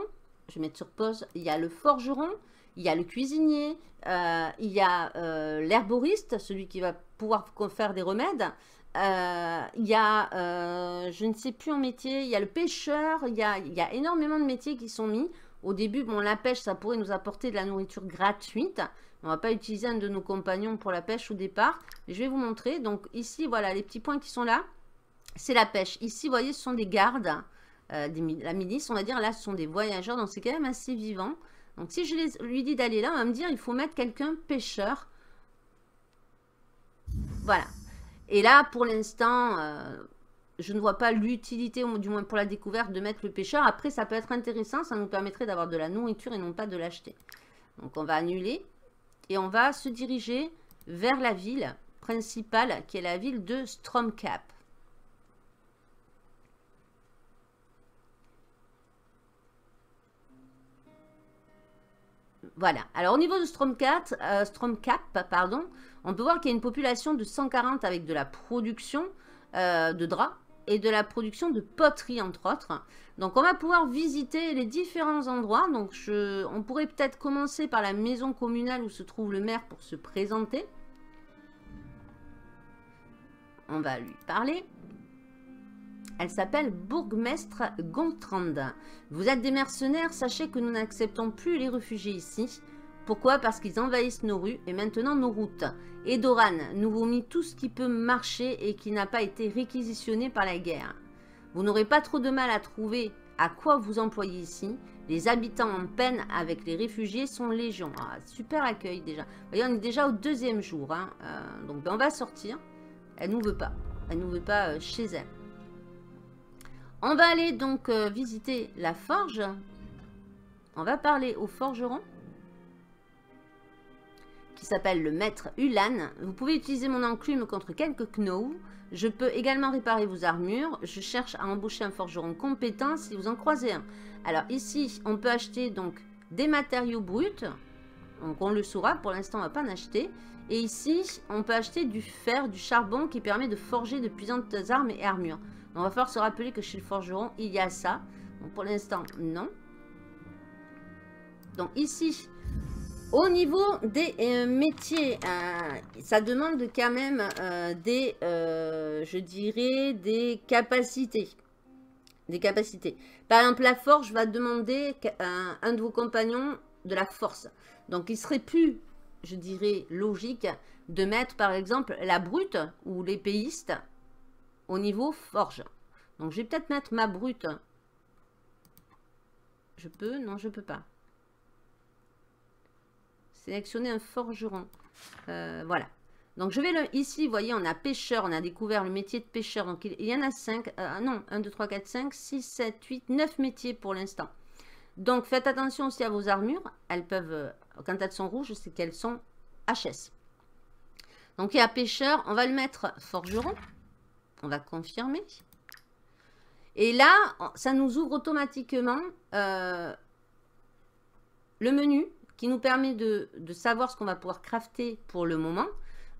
je vais mettre sur pause, il y a le forgeron, il y a le cuisinier, il y a l'herboriste, celui qui va pouvoir faire des remèdes, euh, il y a, euh, je ne sais plus en métier, il y a le pêcheur, y a, il y a énormément de métiers qui sont mis. Au début, bon, la pêche, ça pourrait nous apporter de la nourriture gratuite. On ne va pas utiliser un de nos compagnons pour la pêche au départ. je vais vous montrer. Donc ici, voilà, les petits points qui sont là, c'est la pêche. Ici, vous voyez, ce sont des gardes, euh, la milice, on va dire. Là, ce sont des voyageurs, donc c'est quand même assez vivant. Donc si je lui dis d'aller là, on va me dire, il faut mettre quelqu'un pêcheur. Voilà, et là, pour l'instant, euh, je ne vois pas l'utilité, du moins pour la découverte, de mettre le pêcheur. Après, ça peut être intéressant, ça nous permettrait d'avoir de la nourriture et non pas de l'acheter. Donc, on va annuler et on va se diriger vers la ville principale, qui est la ville de Stromcap. Voilà. Alors, au niveau de Stromcap, euh, on peut voir qu'il y a une population de 140 avec de la production euh, de draps et de la production de poterie, entre autres. Donc, on va pouvoir visiter les différents endroits. Donc, on pourrait peut-être commencer par la maison communale où se trouve le maire pour se présenter. on va lui parler. Elle s'appelle Bourgmestre Gontrand. Vous êtes des mercenaires, sachez que nous n'acceptons plus les réfugiés ici. Pourquoi? Parce qu'ils envahissent nos rues et maintenant nos routes. Et Doran nous vous mis tout ce qui peut marcher et qui n'a pas été réquisitionné par la guerre. Vous n'aurez pas trop de mal à trouver à quoi vous employez ici. Les habitants en peine avec les réfugiés sont légion. Ah, super accueil déjà. Voyez, on est déjà au deuxième jour. Hein. Euh, donc ben, on va sortir. Elle nous veut pas. Elle nous veut pas euh, chez elle. On va aller donc euh, visiter la forge. On va parler au forgeron qui s'appelle le maître Ulan. Vous pouvez utiliser mon enclume contre quelques Knou. Je peux également réparer vos armures. Je cherche à embaucher un forgeron compétent si vous en croisez un. Alors ici, on peut acheter donc des matériaux bruts. Donc on le saura, pour l'instant on va pas en acheter. Et ici, on peut acheter du fer, du charbon qui permet de forger de puissantes armes et armures. On va falloir se rappeler que chez le forgeron, il y a ça. Pour l'instant, non. Donc ici, au niveau des euh, métiers, euh, ça demande quand même euh, des, je dirais, des capacités. Des capacités. Par exemple, la forge va demander un, un de vos compagnons de la force. Donc il serait plus, je dirais, logique de mettre par exemple la brute ou l'épéiste au niveau forge. Donc, je vais peut-être mettre ma brute. Je peux? Non, je peux pas. Sélectionner un forgeron. Euh, voilà. Donc, je vais le, ici, vous voyez, on a pêcheur. On a découvert le métier de pêcheur. Donc, il, y en a 5. Euh, non, 1, 2, 3, 4, 5, 6, 7, 8, 9 métiers pour l'instant. Donc, faites attention aussi à vos armures. Elles peuvent, euh, quand elles sont rouges, c'est qu'elles sont HS. Donc, il y a pêcheur. On va le mettre forgeron. On va confirmer. Et là, ça nous ouvre automatiquement euh, le menu qui nous permet de, savoir ce qu'on va pouvoir crafter pour le moment.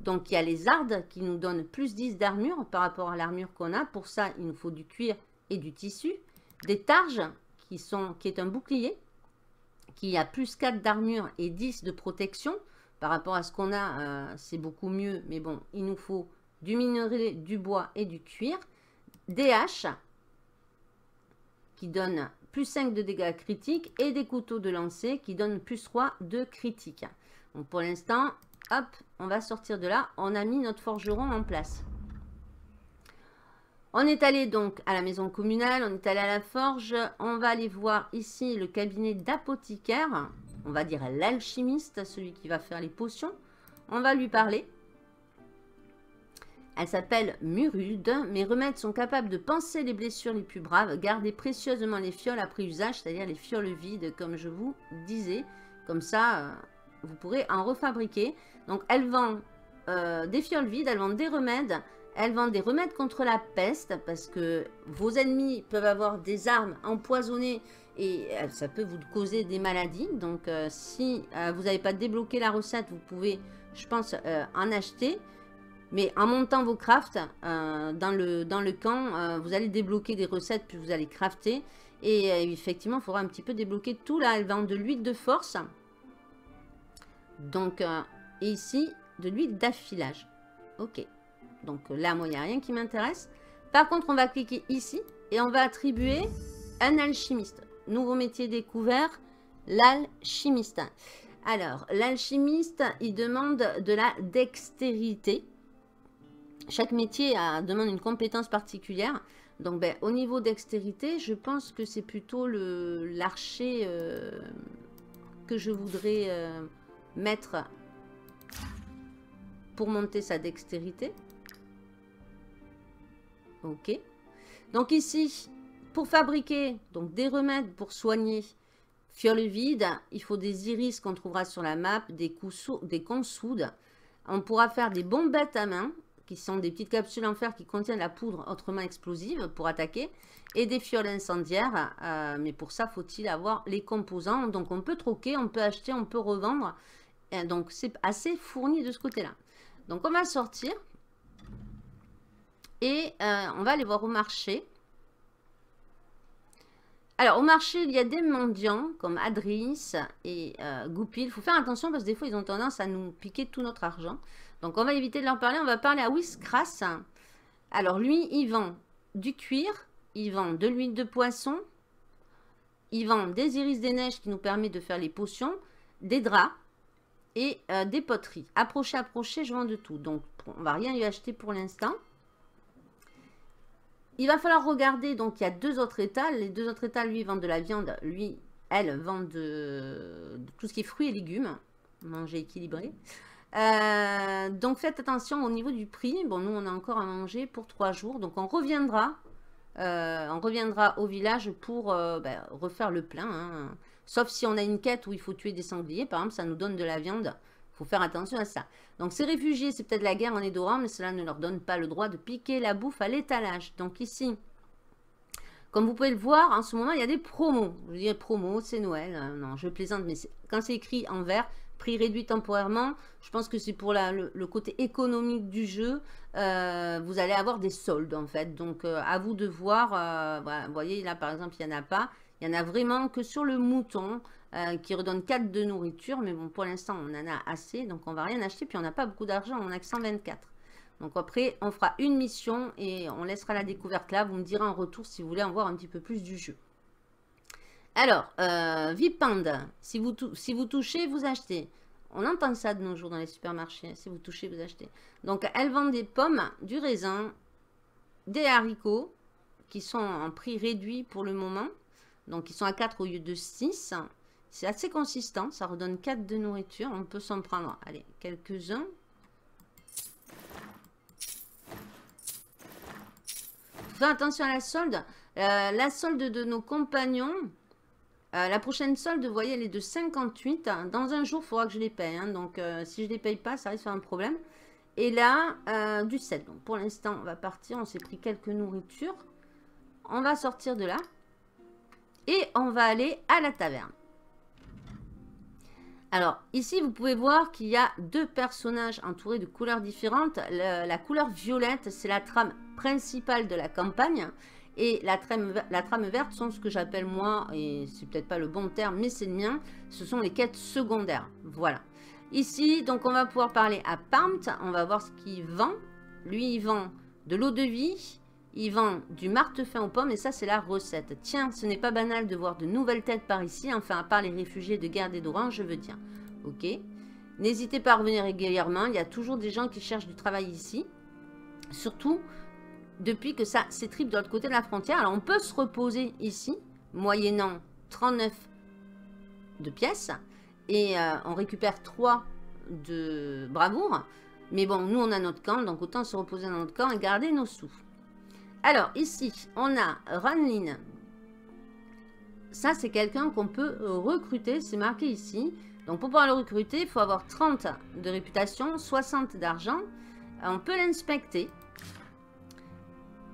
Donc, il y a les ardes qui nous donnent plus 10 d'armure par rapport à l'armure qu'on a. Pour ça, il nous faut du cuir et du tissu. Des targes qui, sont, qui est un bouclier qui a plus 4 d'armure et 10 de protection. Par rapport à ce qu'on a, euh, c'est beaucoup mieux. Mais bon, il nous faut du minerai, du bois et du cuir. Des haches qui donne plus 5 de dégâts critiques et des couteaux de lancer qui donnent plus 3 de critiques. Donc pour l'instant, hop, on va sortir de là. On a mis notre forgeron en place. On est allé donc à la maison communale, on est allé à la forge. On va aller voir ici le cabinet d'apothicaire. On va dire l'alchimiste, celui qui va faire les potions. On va lui parler. Elle s'appelle Murude. Mes remèdes sont capables de penser les blessures les plus braves. Gardez précieusement les fioles après usage, c'est-à-dire les fioles vides, comme je vous disais. Comme ça, euh, vous pourrez en refabriquer. Donc, elle vend euh, des fioles vides, elle vend des remèdes. Elle vend des remèdes contre la peste, parce que vos ennemis peuvent avoir des armes empoisonnées et euh, ça peut vous causer des maladies. Donc, si vous n'avez pas débloqué la recette, vous pouvez, je pense, en acheter. Mais en montant vos crafts euh, dans, le, camp, euh, vous allez débloquer des recettes, puis vous allez crafter. Et euh, effectivement, il faudra un petit peu débloquer tout. Là, elle vend de l'huile de force. Donc, ici, de l'huile d'affilage. Ok. Donc là, moi, il n'y a rien qui m'intéresse. Par contre, on va cliquer ici et on va attribuer un alchimiste. Nouveau métier découvert, l'alchimiste. Alors, l'alchimiste, il demande de la dextérité. Chaque métier demande une compétence particulière. Donc, ben, au niveau dextérité, je pense que c'est plutôt l'archer euh, que je voudrais euh, mettre pour monter sa dextérité. Ok. Donc ici, pour fabriquer donc des remèdes pour soigner fiole vide, il faut des iris qu'on trouvera sur la map, des, des consoudes. On pourra faire des bombettes à main qui sont des petites capsules en fer qui contiennent la poudre autrement explosive pour attaquer, et des fioles incendiaires. Euh, mais pour ça, faut-il avoir les composants. Donc, on peut troquer, on peut acheter, on peut revendre. Donc, c'est assez fourni de ce côté-là. Donc, on va sortir. Et euh, on va aller voir au marché. Alors, au marché, il y a des mendiants comme Adris et euh, Goupil. Il faut faire attention parce que des fois, ils ont tendance à nous piquer tout notre argent. Donc, on va éviter de leur parler. On va parler à Wiskras. Alors lui, il vend du cuir, il vend de l'huile de poisson, il vend des iris des neiges qui nous permet de faire les potions, des draps et euh, des poteries. Approchez, approchez, je vends de tout. Donc, on va rien lui acheter pour l'instant. Il va falloir regarder, donc il y a deux autres étals. Les deux autres étals, lui, vendent de la viande. Lui, elle, vend de, tout ce qui est fruits et légumes. Manger équilibré. Euh, donc faites attention au niveau du prix. Bon, nous, on a encore à manger pour trois jours. Donc on reviendra euh, on reviendra au village pour euh, ben, refaire le plein. Hein. Sauf si on a une quête où il faut tuer des sangliers, par exemple, ça nous donne de la viande. Il faut faire attention à ça. Donc ces réfugiés, c'est peut-être la guerre en Edoran, mais cela ne leur donne pas le droit de piquer la bouffe à l'étalage. Donc ici, comme vous pouvez le voir, en ce moment, il y a des promos. Je dis promos, c'est Noël. Non, je plaisante, mais quand c'est écrit en vert, prix réduit temporairement. Je pense que c'est pour le, côté économique du jeu. Euh, vous allez avoir des soldes en fait. Donc euh, à vous de voir. Euh, vous voyez là par exemple il n'y en a pas. Il y en a vraiment que sur le mouton qui redonne 4 de nourriture. Mais bon pour l'instant on en a assez. Donc on va rien acheter. Puis on n'a pas beaucoup d'argent. On a que 124. Donc après on fera une mission et on laissera la découverte là. Vous me direz en retour si vous voulez en voir un petit peu plus du jeu. Alors, euh, si vous, touchez, vous achetez. On entend ça de nos jours dans les supermarchés. Si vous touchez, vous achetez. Donc, elle vend des pommes, du raisin, des haricots, qui sont en prix réduit pour le moment. Donc, ils sont à 4 au lieu de 6. C'est assez consistant. Ça redonne 4 de nourriture. On peut s'en prendre, allez, quelques-uns. Faites attention à la solde. Euh, la solde de nos compagnons, euh, la prochaine solde, vous voyez, elle est de 58. Dans un jour, il faudra que je les paye. Hein. Donc, euh, si je ne les paye pas, ça risque de faire un problème. Et là, euh, du 7. Donc, pour l'instant, on va partir. On s'est pris quelques nourritures. On va sortir de là. Et on va aller à la taverne. Alors, ici, vous pouvez voir qu'il y a deux personnages entourés de couleurs différentes. la couleur violette, c'est la trame principale de la campagne. Et la trame, verte sont ce que j'appelle moi, et c'est peut-être pas le bon terme, mais c'est le mien, ce sont les quêtes secondaires. Voilà. Ici, donc on va pouvoir parler à Parmt, on va voir ce qu'il vend. Lui, il vend de l'eau de vie, il vend du martefin aux pommes, et ça, c'est la recette. Tiens, ce n'est pas banal de voir de nouvelles têtes par ici, enfin, à part les réfugiés de guerre des Dorans, je veux dire. Ok N'hésitez pas à revenir régulièrement, il y a toujours des gens qui cherchent du travail ici. Surtout, depuis que ça s'étripe de l'autre côté de la frontière. Alors, on peut se reposer ici, moyennant 39 de pièces. Et euh, on récupère 3 de bravoure. Mais bon, nous, on a notre camp, donc autant se reposer dans notre camp et garder nos sous. Alors, ici, on a Ranlin. Ça, c'est quelqu'un qu'on peut recruter. C'est marqué ici. Donc, pour pouvoir le recruter, il faut avoir 30 de réputation, 60 d'argent. On peut l'inspecter.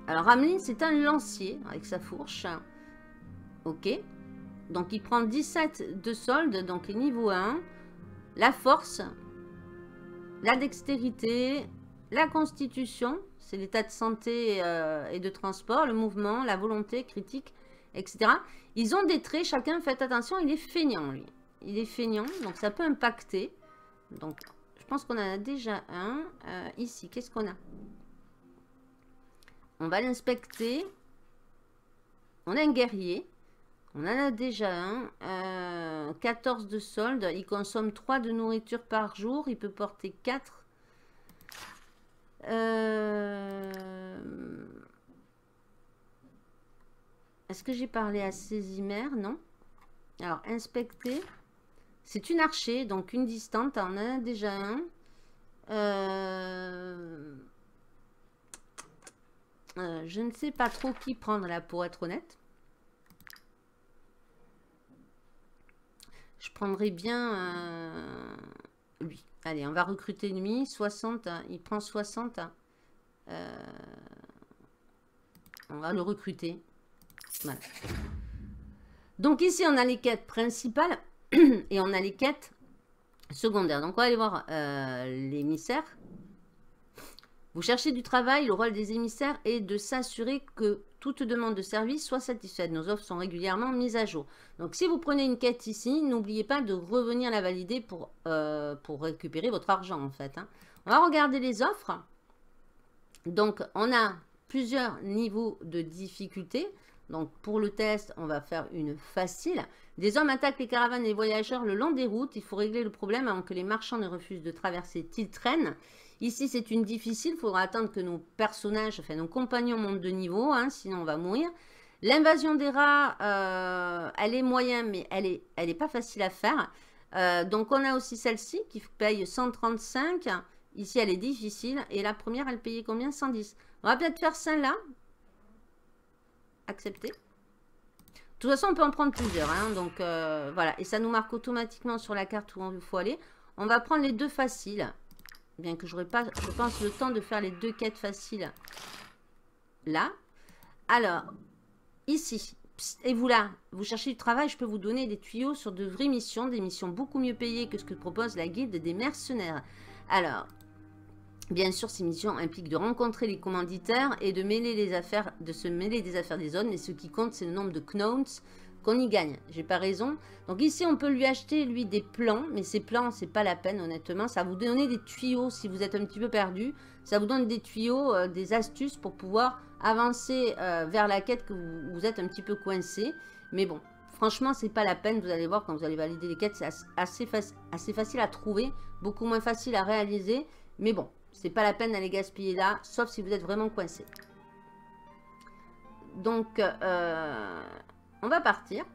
Alors, Ramlin, c'est un lancier avec sa fourche. Ok. Donc, il prend 17 de solde, donc niveau 1. La force, la dextérité, la constitution, c'est l'état de santé euh, et de transport, le mouvement, la volonté critique, etc. Ils ont des traits, chacun, faites attention, il est feignant, lui. Il est feignant, donc ça peut impacter. Donc, je pense qu'on en a déjà un. Euh, ici, qu'est-ce qu'on a? On va l'inspecter. On a un guerrier. On en a déjà un. 14 euh, de solde. Il consomme 3 de nourriture par jour. Il peut porter 4. Euh, est-ce que j'ai parlé à Césimère Non. Alors, inspecter. C'est une archer, donc une distante. On en a déjà un. Euh... Euh, je ne sais pas trop qui prendre là, pour être honnête. Je prendrais bien euh, lui. Allez, on va recruter lui. 60, il prend 60. Euh, on va le recruter. Donc ici, on a les quêtes principales et on a les quêtes secondaires. Donc on va aller voir l'émissaire. Vous cherchez du travail, le rôle des émissaires est de s'assurer que toute demande de service soit satisfaite. Nos offres sont régulièrement mises à jour. Donc si vous prenez une quête ici, n'oubliez pas de revenir la valider pour, euh, récupérer votre argent en fait. Hein. On va regarder les offres. Donc on a plusieurs niveaux de difficulté. Donc pour le test, on va faire une facile. Des hommes attaquent les caravanes et les voyageurs le long des routes. Il faut régler le problème avant que les marchands ne refusent de traverser Tiltren. Ici, c'est une difficile. Il faudra attendre que nos personnages, enfin nos compagnons montent de niveau, hein, sinon on va mourir. L'invasion des rats, euh, elle est moyenne, mais elle n'est elle est pas facile à faire. Euh, donc on a aussi celle-ci qui paye 135. Ici, elle est difficile. Et la première, elle payait combien? 110. On va peut-être faire celle-là. Accepter. De toute façon, on peut en prendre plusieurs. Hein, donc, euh, voilà. Et ça nous marque automatiquement sur la carte où il faut aller. On va prendre les deux faciles. Bien que j'aurais pas, je pense, le temps de faire les deux quêtes faciles. Là. Alors, ici. Et vous là, vous cherchez du travail, je peux vous donner des tuyaux sur de vraies missions, des missions beaucoup mieux payées que ce que propose la guilde des mercenaires. Alors, Bien sûr, ces missions impliquent de rencontrer les commanditaires et de, mêler les affaires, de se mêler des affaires des zones. Mais ce qui compte, c'est le nombre de knowns y gagne. J'ai pas raison. Donc ici, on peut lui acheter, lui, des plans. Mais ces plans, c'est pas la peine, honnêtement. Ça vous donner des tuyaux si vous êtes un petit peu perdu. Ça vous donne des tuyaux, euh, des astuces pour pouvoir avancer euh, vers la quête que vous, êtes un petit peu coincé. Mais bon, franchement, c'est pas la peine. Vous allez voir quand vous allez valider les quêtes, c'est assez, assez facile à trouver. Beaucoup moins facile à réaliser. Mais bon, c'est pas la peine d'aller gaspiller là, sauf si vous êtes vraiment coincé. Donc, euh, on va partir.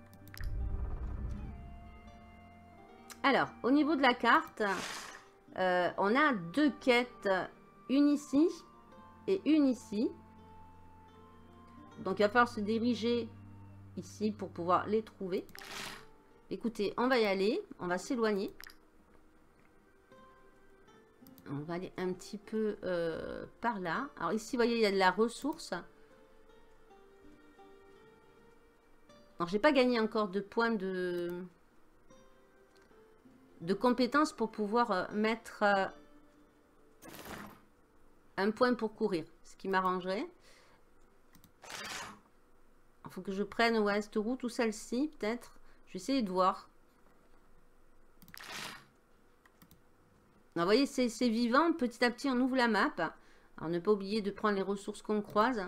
Alors, au niveau de la carte, euh, on a deux quêtes. Une ici et une ici. Donc, il va falloir se diriger ici pour pouvoir les trouver. Écoutez, on va y aller. On va s'éloigner on va aller un petit peu euh, par là. Alors ici, vous voyez, il y a de la ressource. Alors, j'ai pas gagné encore de points de, de compétences pour pouvoir euh, mettre euh, un point pour courir. Ce qui m'arrangerait. Il faut que je prenne ouais, cette route ou celle-ci, peut-être. Je vais essayer de voir. vous voyez, c'est vivant. Petit à petit, on ouvre la map. Alors, ne pas oublier de prendre les ressources qu'on croise.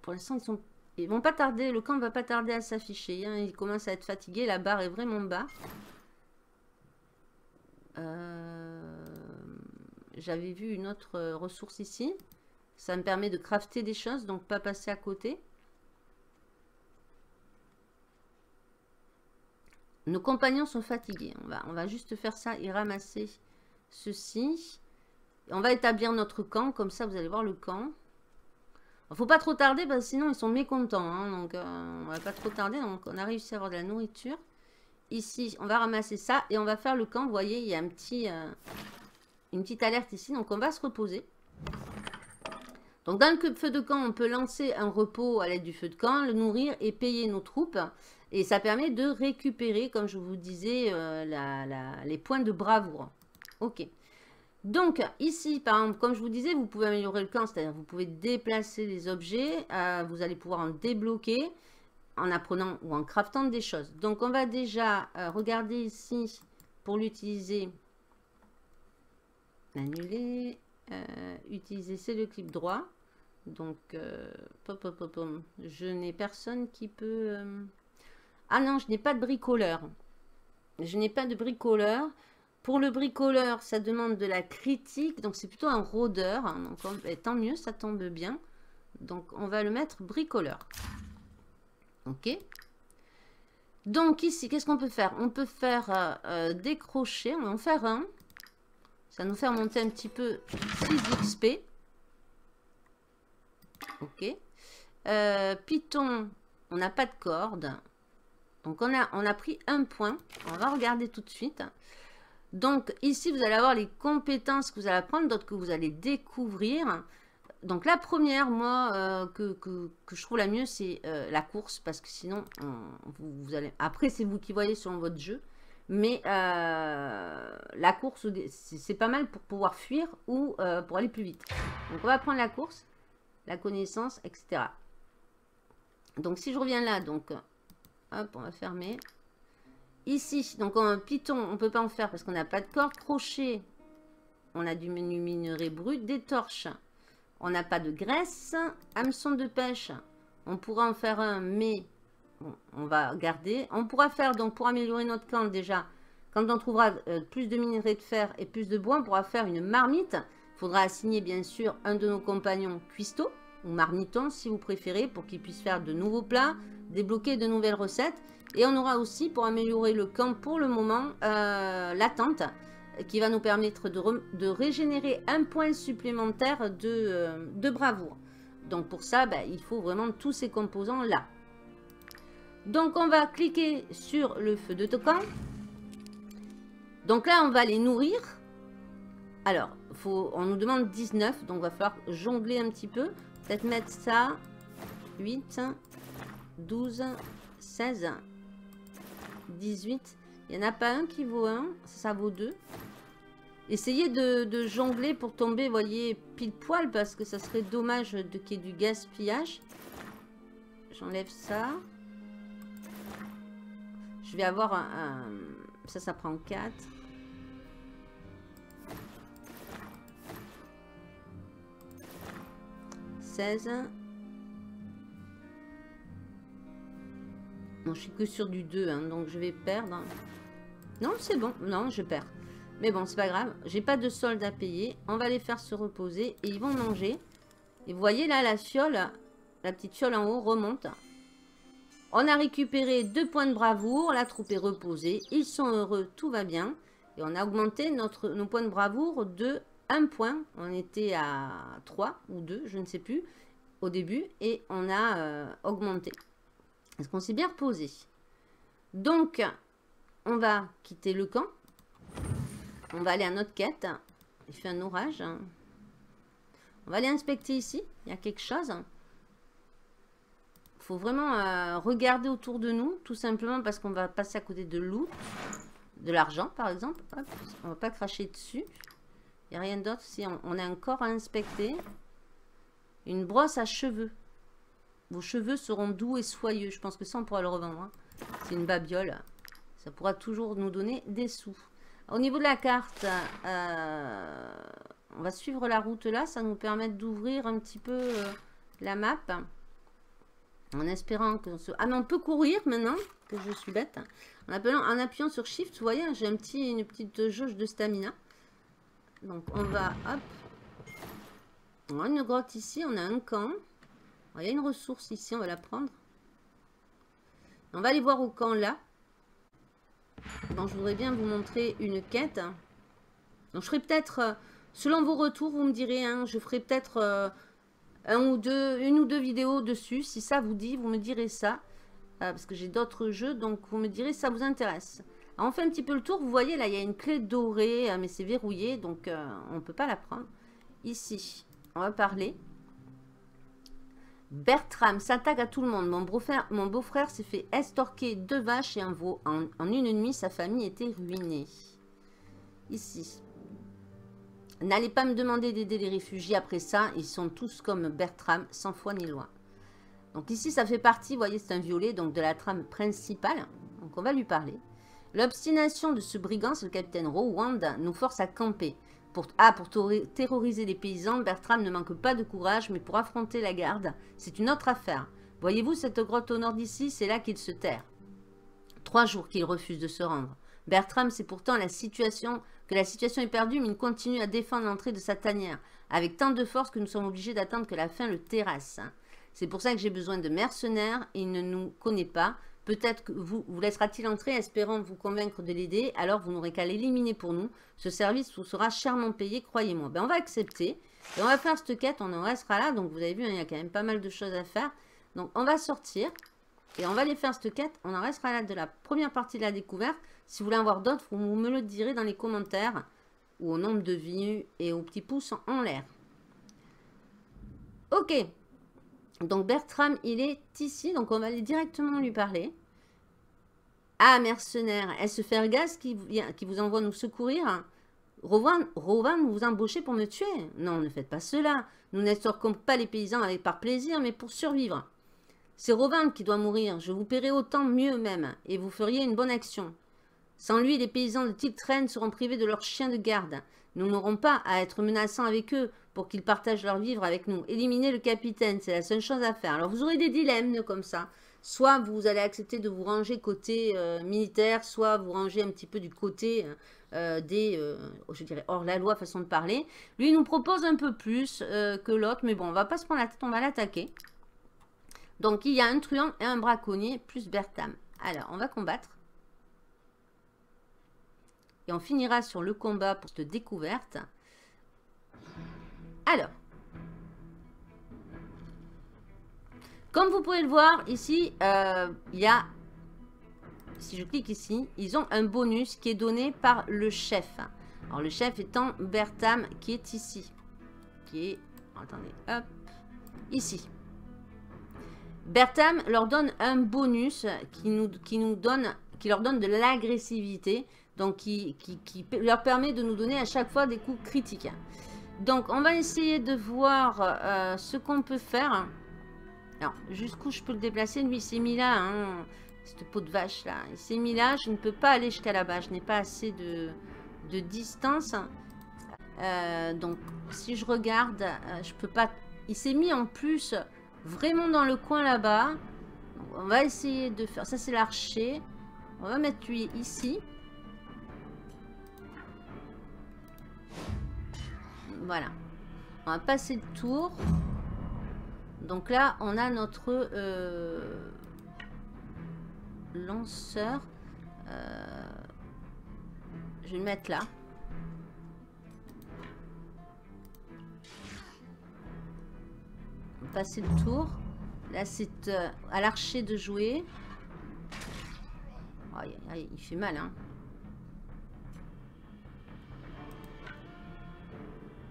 Pour l'instant, ils sont... Ils vont pas tarder, le camp va pas tarder à s'afficher. Hein. Il commence à être fatigué, la barre est vraiment bas. Euh, j'avais vu une autre ressource ici. Ça me permet de crafter des choses, donc pas passer à côté. Nos compagnons sont fatigués. On va, on va juste faire ça et ramasser ceci. On va établir notre camp. Comme ça, vous allez voir le camp. Faut pas trop tarder parce que sinon ils sont mécontents. Hein. donc euh, on va pas trop tarder. On a réussi à avoir de la nourriture. Ici, on va ramasser ça et on va faire le camp. Vous voyez, il y a euh, une petite alerte ici. Donc on va se reposer. Donc dans le feu de camp, on peut lancer un repos à l'aide du feu de camp, le nourrir et payer nos troupes. Et ça permet de récupérer, comme je vous disais, euh, les points de bravoure. Ok. Donc, ici, par exemple, comme je vous disais, vous pouvez améliorer le camp, c'est-à-dire vous pouvez déplacer les objets, euh, vous allez pouvoir en débloquer en apprenant ou en craftant des choses. Donc, on va déjà euh, regarder ici pour l'utiliser. Annuler. utiliser, c'est le clip droit. Donc, pop, pop, pop, je n'ai personne qui peut... Ah non, je n'ai pas de bricoleur. Je n'ai pas de bricoleur. Pour le bricoleur, ça demande de la critique. Donc, c'est plutôt un rôdeur. Hein. donc, tant mieux, ça tombe bien. Donc, on va le mettre bricoleur. Ok. Donc, ici, qu'est-ce qu'on peut faire? On peut faire euh, euh, des. On va en faire un. Ça nous fait monter un petit peu 6 XP. Ok. Euh, Python, on n'a pas de corde. Donc, on a pris un point. On va regarder tout de suite. Donc, ici, vous allez avoir les compétences que vous allez apprendre, d'autres que vous allez découvrir. Donc, la première, moi, euh, que, je trouve la mieux, c'est euh, la course. Parce que sinon, vous, allez... Après, c'est vous qui voyez sur votre jeu. Mais euh, la course, c'est pas mal pour pouvoir fuir ou pour aller plus vite. Donc, on va prendre la course, la connaissance, etc. Donc, si je reviens là, donc Hop, on va fermer. Ici, donc en Python, on ne peut pas en faire parce qu'on n'a pas de corde. Crochet, on a du minerai brut. Des torches, On n'a pas de graisse. Hameçon de pêche. On pourra en faire un, mais on va garder. On pourra faire, donc pour améliorer notre camp déjà, quand on trouvera euh, plus de minerais de fer et plus de bois, on pourra faire une marmite. Il faudra assigner bien sûr un de nos compagnons cuistot ou marmiton si vous préférez pour qu'il puisse faire de nouveaux plats, débloquer de nouvelles recettes. Et on aura aussi pour améliorer le camp pour le moment euh, la tente qui va nous permettre de, régénérer un point supplémentaire de, euh, bravoure. Donc pour ça, ben, il faut vraiment tous ces composants là. Donc on va cliquer sur le feu de tocan. Donc là, on va les nourrir. Alors, on nous demande 19, donc il va falloir jongler un petit peu. Peut-être mettre ça. 8, 12, 16, 18. Il n'y en a pas un qui vaut 1, ça vaut 2. Essayez de, jongler pour tomber, voyez, pile poil, parce que ça serait dommage de qu'il y ait du gaspillage. J'enlève ça. Je vais avoir un, Ça, ça prend 4. Non, je suis que sur du 2, hein, donc je vais perdre. Non, c'est bon. Non, je perds. Mais bon, c'est pas grave. J'ai pas de solde à payer. On va les faire se reposer et ils vont manger. Et vous voyez là, la fiole, la petite fiole en haut remonte. On a récupéré deux points de bravoure. La troupe est reposée. Ils sont heureux, tout va bien. Et on a augmenté nos points de bravoure de un point. On était à 3 ou 2, je ne sais plus, au début. Et on a euh, augmenté. Est-ce qu'on s'est bien reposé Donc, on va quitter le camp. On va aller à notre quête. Il fait un orage. On va aller inspecter ici. Il y a quelque chose. Il faut vraiment euh, regarder autour de nous. Tout simplement parce qu'on va passer à côté de loot. De l'argent, par exemple. On on va pas cracher dessus. Il n'y a rien d'autre. Si on, a un corps à inspecter. Une brosse à cheveux. Vos cheveux seront doux et soyeux. Je pense que ça, on pourra le revendre. Hein. C'est une babiole. Ça pourra toujours nous donner des sous. Au niveau de la carte, euh, on va suivre la route là. Ça nous permet d'ouvrir un petit peu euh, la map. En espérant que... Ah, mais on peut courir maintenant, que je suis bête. En, en appuyant sur Shift, vous voyez, j'ai un petit, une petite jauge de stamina. Donc on va, hop. On a une grotte ici, on a un camp. Il y a une ressource ici, on va la prendre. On va aller voir au camp là. Donc je voudrais bien vous montrer une quête. Donc je ferai peut-être, euh, selon vos retours, vous me direz, hein, je ferai peut-être euh, une ou deux vidéos dessus. Si ça vous dit, vous me direz ça. Euh, parce que j'ai d'autres jeux, donc vous me direz si ça vous intéresse on fait un petit peu le tour. Vous voyez, là, il y a une clé dorée, mais c'est verrouillé, donc on ne peut pas la prendre. Ici, on va parler. Bertram s'attaque à tout le monde. Mon beau-frère beau s'est fait estorquer deux vaches et un veau. En, une nuit, sa famille était ruinée. Ici. N'allez pas me demander d'aider les réfugiés après ça. Ils sont tous comme Bertram, sans foi ni loi. Donc ici, ça fait partie, vous voyez, c'est un violet, donc de la trame principale. Donc on va lui parler. L'obstination de ce brigand, c'est le capitaine Rowand, nous force à camper. Pour, ah, pour terroriser les paysans, Bertram ne manque pas de courage, mais pour affronter la garde, c'est une autre affaire. Voyez-vous cette grotte au nord d'ici, c'est là qu'il se terre. Trois jours qu'il refuse de se rendre. Bertram sait pourtant la situation, que la situation est perdue, mais il continue à défendre l'entrée de sa tanière, avec tant de force que nous sommes obligés d'attendre que la faim le terrasse. C'est pour ça que j'ai besoin de mercenaires, il ne nous connaît pas, Peut-être que vous, vous laissera-t-il entrer espérant vous convaincre de l'aider, alors vous n'aurez qu'à l'éliminer pour nous. Ce service vous sera chèrement payé, croyez-moi. Ben, on va accepter et on va faire cette quête, on en restera là. Donc vous avez vu, hein, il y a quand même pas mal de choses à faire. Donc on va sortir et on va aller faire cette quête. On en restera là de la première partie de la découverte. Si vous voulez en voir d'autres, vous me le direz dans les commentaires ou au nombre de vues et au petit pouce en l'air. Ok, donc Bertram, il est ici, donc on va aller directement lui parler. Ah, mercenaire, est-ce Fergas qui, vous envoie nous secourir? Rovan, Rovan vous embauchez pour me tuer? Non, ne faites pas cela. Nous n'estorquons pas les paysans avec par plaisir, mais pour survivre. C'est Rovan qui doit mourir. Je vous paierai autant mieux même, et vous feriez une bonne action. Sans lui, les paysans de traîne seront privés de leurs chiens de garde. Nous n'aurons pas à être menaçants avec eux pour qu'ils partagent leur vivre avec nous. Éliminer le capitaine, c'est la seule chose à faire. Alors vous aurez des dilemmes comme ça. Soit vous allez accepter de vous ranger côté euh, militaire, soit vous ranger un petit peu du côté euh, des, euh, je dirais, hors la loi façon de parler. Lui nous propose un peu plus que l'autre, mais bon, on va pas se prendre la tête, on va l'attaquer. Donc il y a un truand et un braconnier plus Bertam. Alors, on va combattre. Et on finira sur le combat pour cette découverte. Alors, Comme vous pouvez le voir, ici, euh, il y a, si je clique ici, ils ont un bonus qui est donné par le chef. Alors, le chef étant Bertam, qui est ici. Qui est, attendez, hop, ici. Bertam leur donne un bonus qui, nous, qui, nous donne, qui leur donne de l'agressivité. Donc, qui, leur permet de nous donner à chaque fois des coups critiques. Donc, on va essayer de voir euh, ce qu'on peut faire. Alors, jusqu'où je peux le déplacer? Lui, il s'est mis là, hein, cette peau de vache là. Il s'est mis là, je ne peux pas aller jusqu'à là-bas. Je n'ai pas assez de, distance. Euh, donc, si je regarde, euh, je peux pas... Il s'est mis en plus vraiment dans le coin là-bas. On va essayer de faire... Ça, c'est l'archer. On va mettre lui ici. Voilà. On va passer le tour. Donc là, on a notre euh, lanceur. Euh, je vais le mettre là. On va passer le tour. Là, c'est euh, à l'archer de jouer. il fait mal, hein.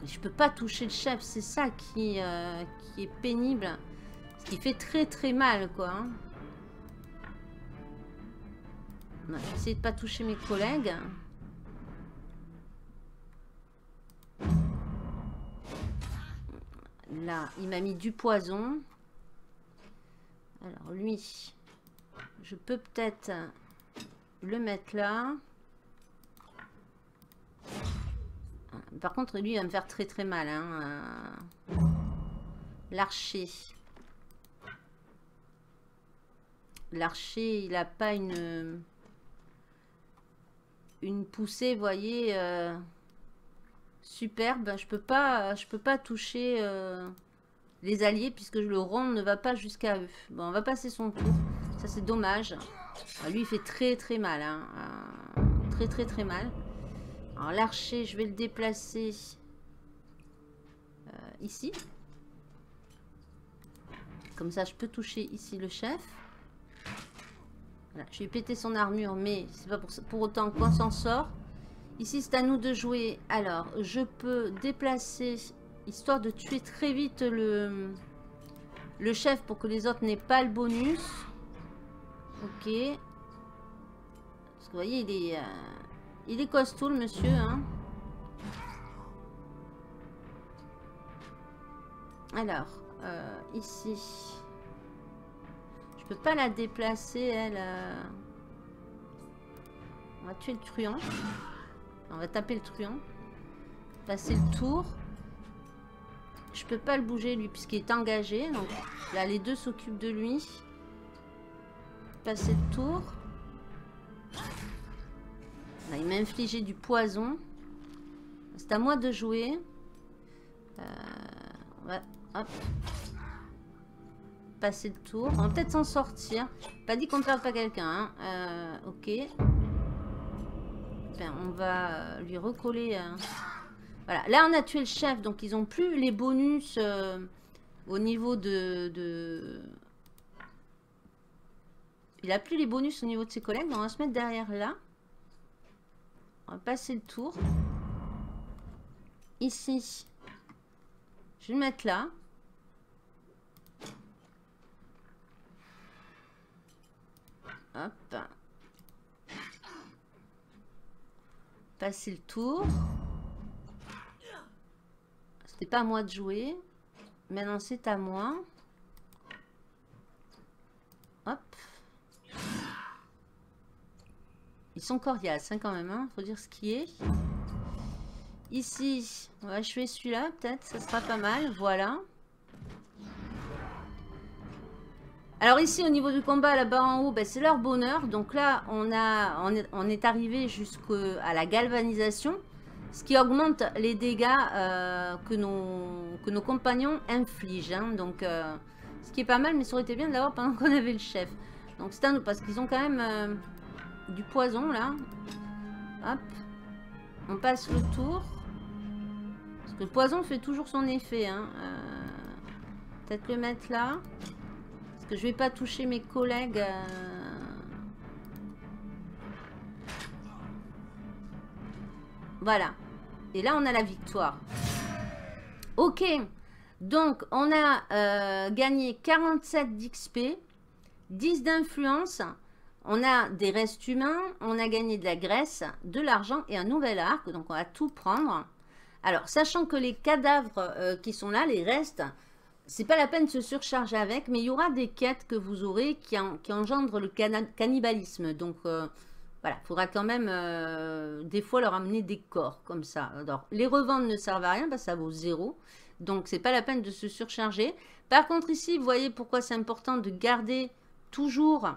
Je peux pas toucher le chef, c'est ça qui, euh, qui est pénible. Ce qui fait très très mal, quoi. Hein. On va essayer de pas toucher mes collègues. Là, il m'a mis du poison. Alors lui, je peux peut-être le mettre là. Par contre, lui, il va me faire très très mal. Hein. Euh. L'archer. L'archer, il n'a pas une... Une poussée, vous voyez, euh, superbe. Je peux pas, je peux pas toucher euh, les alliés puisque le rond ne va pas jusqu'à eux. Bon, on va passer son tour. Ça, c'est dommage. Lui, il fait très très mal. Hein. très très très mal. Alors l'archer, je vais le déplacer euh, ici. Comme ça, je peux toucher ici le chef. je vais péter son armure, mais c'est pas pour, pour autant qu'on s'en sort. Ici, c'est à nous de jouer. Alors, je peux déplacer, histoire de tuer très vite le, chef pour que les autres n'aient pas le bonus. Ok. Parce que vous voyez, il est... Euh, il est costaud, le monsieur, hein. Alors, euh, ici. Je peux pas la déplacer, elle. Euh. On va tuer le truand. On va taper le truand. Passer le tour. Je peux pas le bouger, lui, puisqu'il est engagé. Donc, là, les deux s'occupent de lui. Passer le tour il m'a infligé du poison. C'est à moi de jouer. Euh, va hop, passer le tour. On va peut-être s'en sortir. Pas dit qu'on ne perd pas quelqu'un. Hein. Euh, ok. Ben, on va lui recoller. Euh. Voilà. Là, on a tué le chef. Donc, ils ont plus les bonus au niveau de, de... Il a plus les bonus au niveau de ses collègues. on va se mettre derrière là. On va passer le tour. Ici. Je vais le mettre là. Hop. Passer le tour. C'était pas à moi de jouer. Maintenant, c'est à moi. Hop. Ils sont coriaces hein, quand même, hein, faut dire ce qui est. Ici, on va achever celui-là peut-être, ça sera pas mal, voilà. Alors ici, au niveau du combat là-bas en haut, ben, c'est leur bonheur. Donc là, on, a, on, est, arrivé jusqu'à la galvanisation, ce qui augmente les dégâts euh, que, nos, compagnons infligent. Hein. Donc, euh, ce qui est pas mal, mais ça aurait été bien de l'avoir pendant qu'on avait le chef. Donc c'est nous, parce qu'ils ont quand même euh, du poison là. Hop. On passe le tour. Parce que le poison fait toujours son effet. Hein. Peut-être le mettre là que je vais pas toucher mes collègues. Euh. Voilà. Et là, on a la victoire. Ok. Donc, on a euh, gagné 47 d'XP, 10 d'influence. On a des restes humains, on a gagné de la graisse, de l'argent et un nouvel arc. Donc, on va tout prendre. Alors, sachant que les cadavres euh, qui sont là, les restes, c'est pas la peine de se surcharger avec, mais il y aura des quêtes que vous aurez qui, engendrent le cannibalisme. Donc, euh, voilà, il faudra quand même euh, des fois leur amener des corps comme ça. Alors, les revendre ne servent à rien, que ça vaut zéro. Donc, c'est pas la peine de se surcharger. Par contre, ici, vous voyez pourquoi c'est important de garder toujours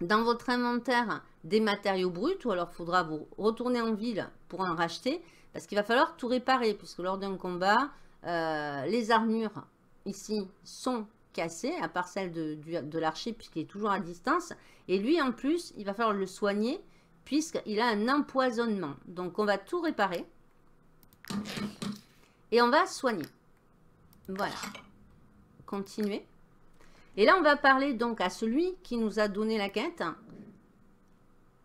dans votre inventaire des matériaux bruts, ou alors faudra vous retourner en ville pour en racheter, parce qu'il va falloir tout réparer, puisque lors d'un combat, euh, les armures ici sont cassés, à part celle de, de l'archer, puisqu'il est toujours à distance. Et lui, en plus, il va falloir le soigner, puisqu'il a un empoisonnement. Donc, on va tout réparer. Et on va soigner. Voilà. Continuer. Et là, on va parler donc à celui qui nous a donné la quête.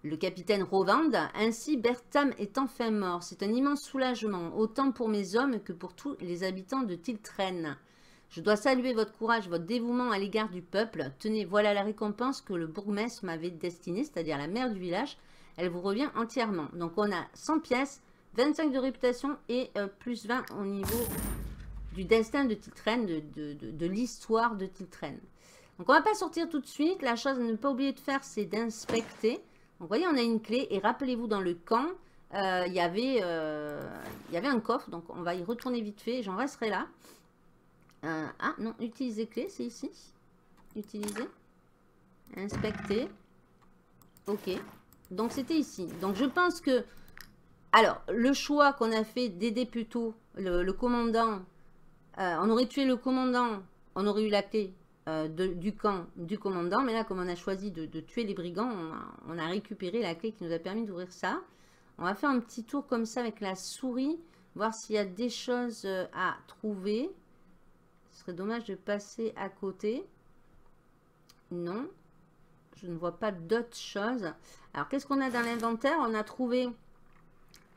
Le capitaine Rovand. Ainsi, Bertham est enfin mort. C'est un immense soulagement, autant pour mes hommes que pour tous les habitants de Tiltren. Je dois saluer votre courage, votre dévouement à l'égard du peuple. Tenez, voilà la récompense que le bourgmestre m'avait destinée, c'est-à-dire la mère du village. Elle vous revient entièrement. Donc on a 100 pièces, 25 de réputation et euh, plus 20 au niveau du destin de Tiltren, de, l'histoire de Tiltren. Donc on va pas sortir tout de suite. La chose à ne pas oublier de faire, c'est d'inspecter. Donc vous voyez, on a une clé. Et rappelez-vous, dans le camp, euh, il y avait, euh, un coffre. Donc on va y retourner vite fait. J'en resterai là. Euh, ah non, utiliser clé, c'est ici. Utiliser. Inspecter. Ok. Donc c'était ici. Donc je pense que... Alors, le choix qu'on a fait d'aider plutôt le, commandant, euh, on aurait tué le commandant, on aurait eu la clé euh, du camp du commandant. Mais là, comme on a choisi de, tuer les brigands, on a, récupéré la clé qui nous a permis d'ouvrir ça. On va faire un petit tour comme ça avec la souris, voir s'il y a des choses à trouver serait dommage de passer à côté. Non. Je ne vois pas d'autres choses. Alors, qu'est-ce qu'on a dans l'inventaire? On a trouvé euh,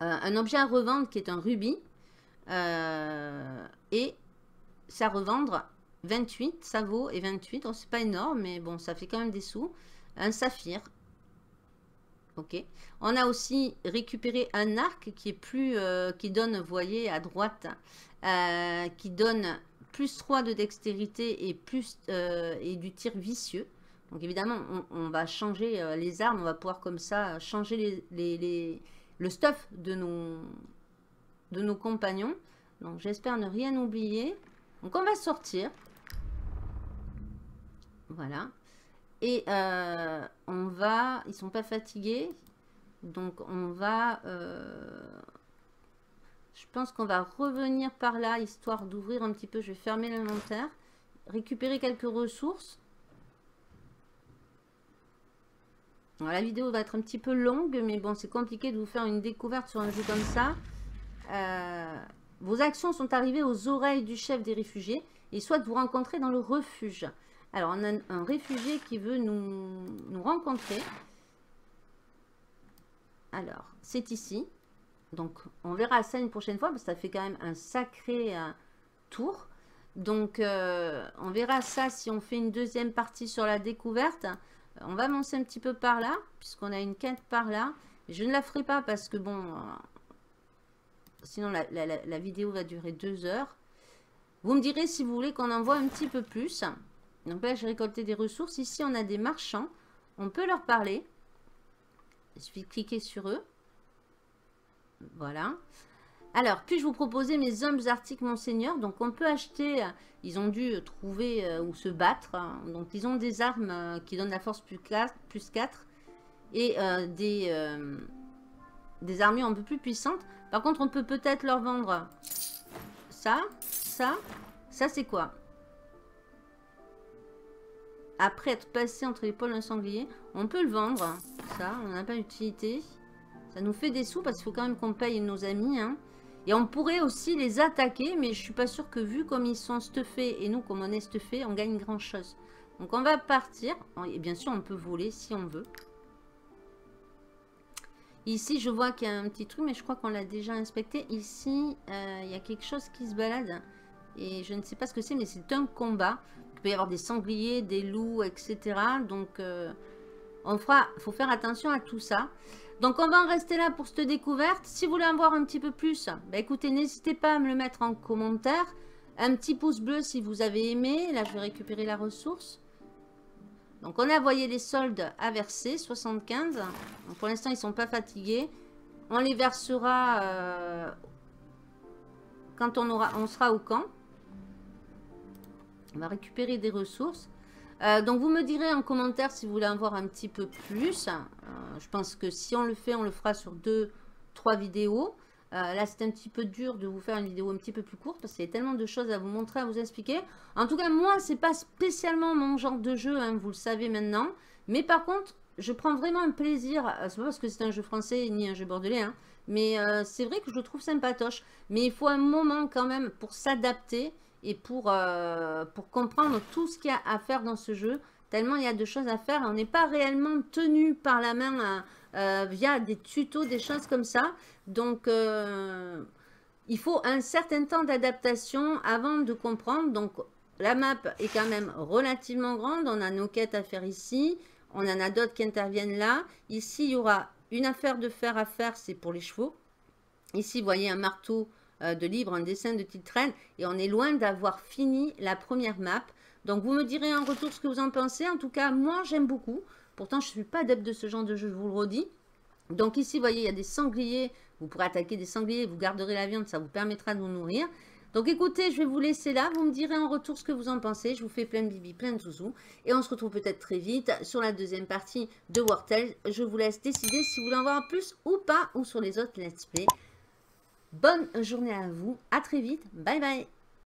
un objet à revendre qui est un rubis. Euh, et ça revendre 28, ça vaut, et 28, oh, c'est pas énorme, mais bon, ça fait quand même des sous. Un saphir. Ok. On a aussi récupéré un arc qui est plus, euh, qui donne, vous voyez, à droite, qui donne plus 3 de dextérité et, plus, euh, et du tir vicieux. Donc évidemment, on, va changer euh, les armes, on va pouvoir comme ça changer les, le stuff de nos, de nos compagnons. Donc j'espère ne rien oublier. Donc on va sortir. Voilà. Et euh, on va... Ils sont pas fatigués. Donc on va... Je pense qu'on va revenir par là, histoire d'ouvrir un petit peu. Je vais fermer l'inventaire. Récupérer quelques ressources. la vidéo va être un petit peu longue, mais bon, c'est compliqué de vous faire une découverte sur un jeu comme ça. Euh, vos actions sont arrivées aux oreilles du chef des réfugiés et souhaite vous rencontrer dans le refuge. Alors, on a un réfugié qui veut nous, rencontrer. Alors, c'est ici. Donc, on verra ça une prochaine fois, parce que ça fait quand même un sacré euh, tour. Donc, euh, on verra ça si on fait une deuxième partie sur la découverte. On va avancer un petit peu par là, puisqu'on a une quête par là. Je ne la ferai pas parce que, bon, euh, sinon la, vidéo va durer deux heures. Vous me direz si vous voulez qu'on en voit un petit peu plus. Donc là, j'ai récolté des ressources. Ici, on a des marchands. On peut leur parler. Il suffit de cliquer sur eux. Voilà. Alors, puis-je vous proposer mes hommes articles, monseigneur? Donc, on peut acheter, ils ont dû trouver euh, ou se battre. Hein. Donc, ils ont des armes euh, qui donnent la force plus 4, plus 4 et euh, des, des armures un peu plus puissantes. Par contre, on peut peut-être leur vendre ça, ça. Ça, c'est quoi? Après être passé entre les l'épaule d'un sanglier, on peut le vendre. Ça, on n'a pas d'utilité. Ça nous fait des sous parce qu'il faut quand même qu'on paye nos amis. Hein. Et on pourrait aussi les attaquer, mais je suis pas sûre que vu comme ils sont stuffés et nous comme on est stuffés, on gagne grand chose. Donc on va partir. Et bien sûr, on peut voler si on veut. Ici, je vois qu'il y a un petit truc, mais je crois qu'on l'a déjà inspecté. Ici, euh, il y a quelque chose qui se balade. Et je ne sais pas ce que c'est, mais c'est un combat. Il peut y avoir des sangliers, des loups, etc. Donc, euh, on fera, faut faire attention à tout ça. Donc, on va en rester là pour cette découverte. Si vous voulez en voir un petit peu plus, bah, écoutez, n'hésitez pas à me le mettre en commentaire. Un petit pouce bleu si vous avez aimé. Là, je vais récupérer la ressource. Donc on a voyé les soldes à verser, 75. pour l'instant, ils ne sont pas fatigués. On les versera euh, quand on, aura, on sera au camp. On va récupérer des ressources. Euh, donc vous me direz en commentaire si vous voulez en voir un petit peu plus. Euh, je pense que si on le fait, on le fera sur deux, trois vidéos. Euh, là, c'est un petit peu dur de vous faire une vidéo un petit peu plus courte parce qu'il y a tellement de choses à vous montrer, à vous expliquer. En tout cas, moi, c'est pas spécialement mon genre de jeu, hein, vous le savez maintenant. Mais par contre, je prends vraiment un plaisir. C'est pas parce que c'est un jeu français ni un jeu bordelais, hein, mais c'est vrai que je le trouve sympatoche. Mais il faut un moment quand même pour s'adapter et pour, pour comprendre tout ce qu'il y a à faire dans ce jeu. Tellement il y a de choses à faire. On n'est pas réellement tenu par la main via des tutos, des choses comme ça. Donc, euh, il faut un certain temps d'adaptation avant de comprendre. Donc, la map est quand même relativement grande. On a nos quêtes à faire ici. On en a d'autres qui interviennent là. Ici, il y aura une affaire de fer à faire, c'est pour les chevaux. Ici, vous voyez un marteau euh, de livre, un dessin de traîne. Et on est loin d'avoir fini la première map. Donc, vous me direz en retour ce que vous en pensez. En tout cas, moi, j'aime beaucoup. Pourtant, je ne suis pas adepte de ce genre de jeu, je vous le redis. Donc ici, vous voyez, il y a des sangliers. Vous pourrez attaquer des sangliers, vous garderez la viande, ça vous permettra de vous nourrir. Donc écoutez, je vais vous laisser là. Vous me direz en retour ce que vous en pensez. Je vous fais plein de bibi, plein de zouzous. Et on se retrouve peut-être très vite sur la deuxième partie de Wartel. Je vous laisse décider si vous voulez en voir plus ou pas, ou sur les autres let's play. Bonne journée à vous. À très vite. Bye bye.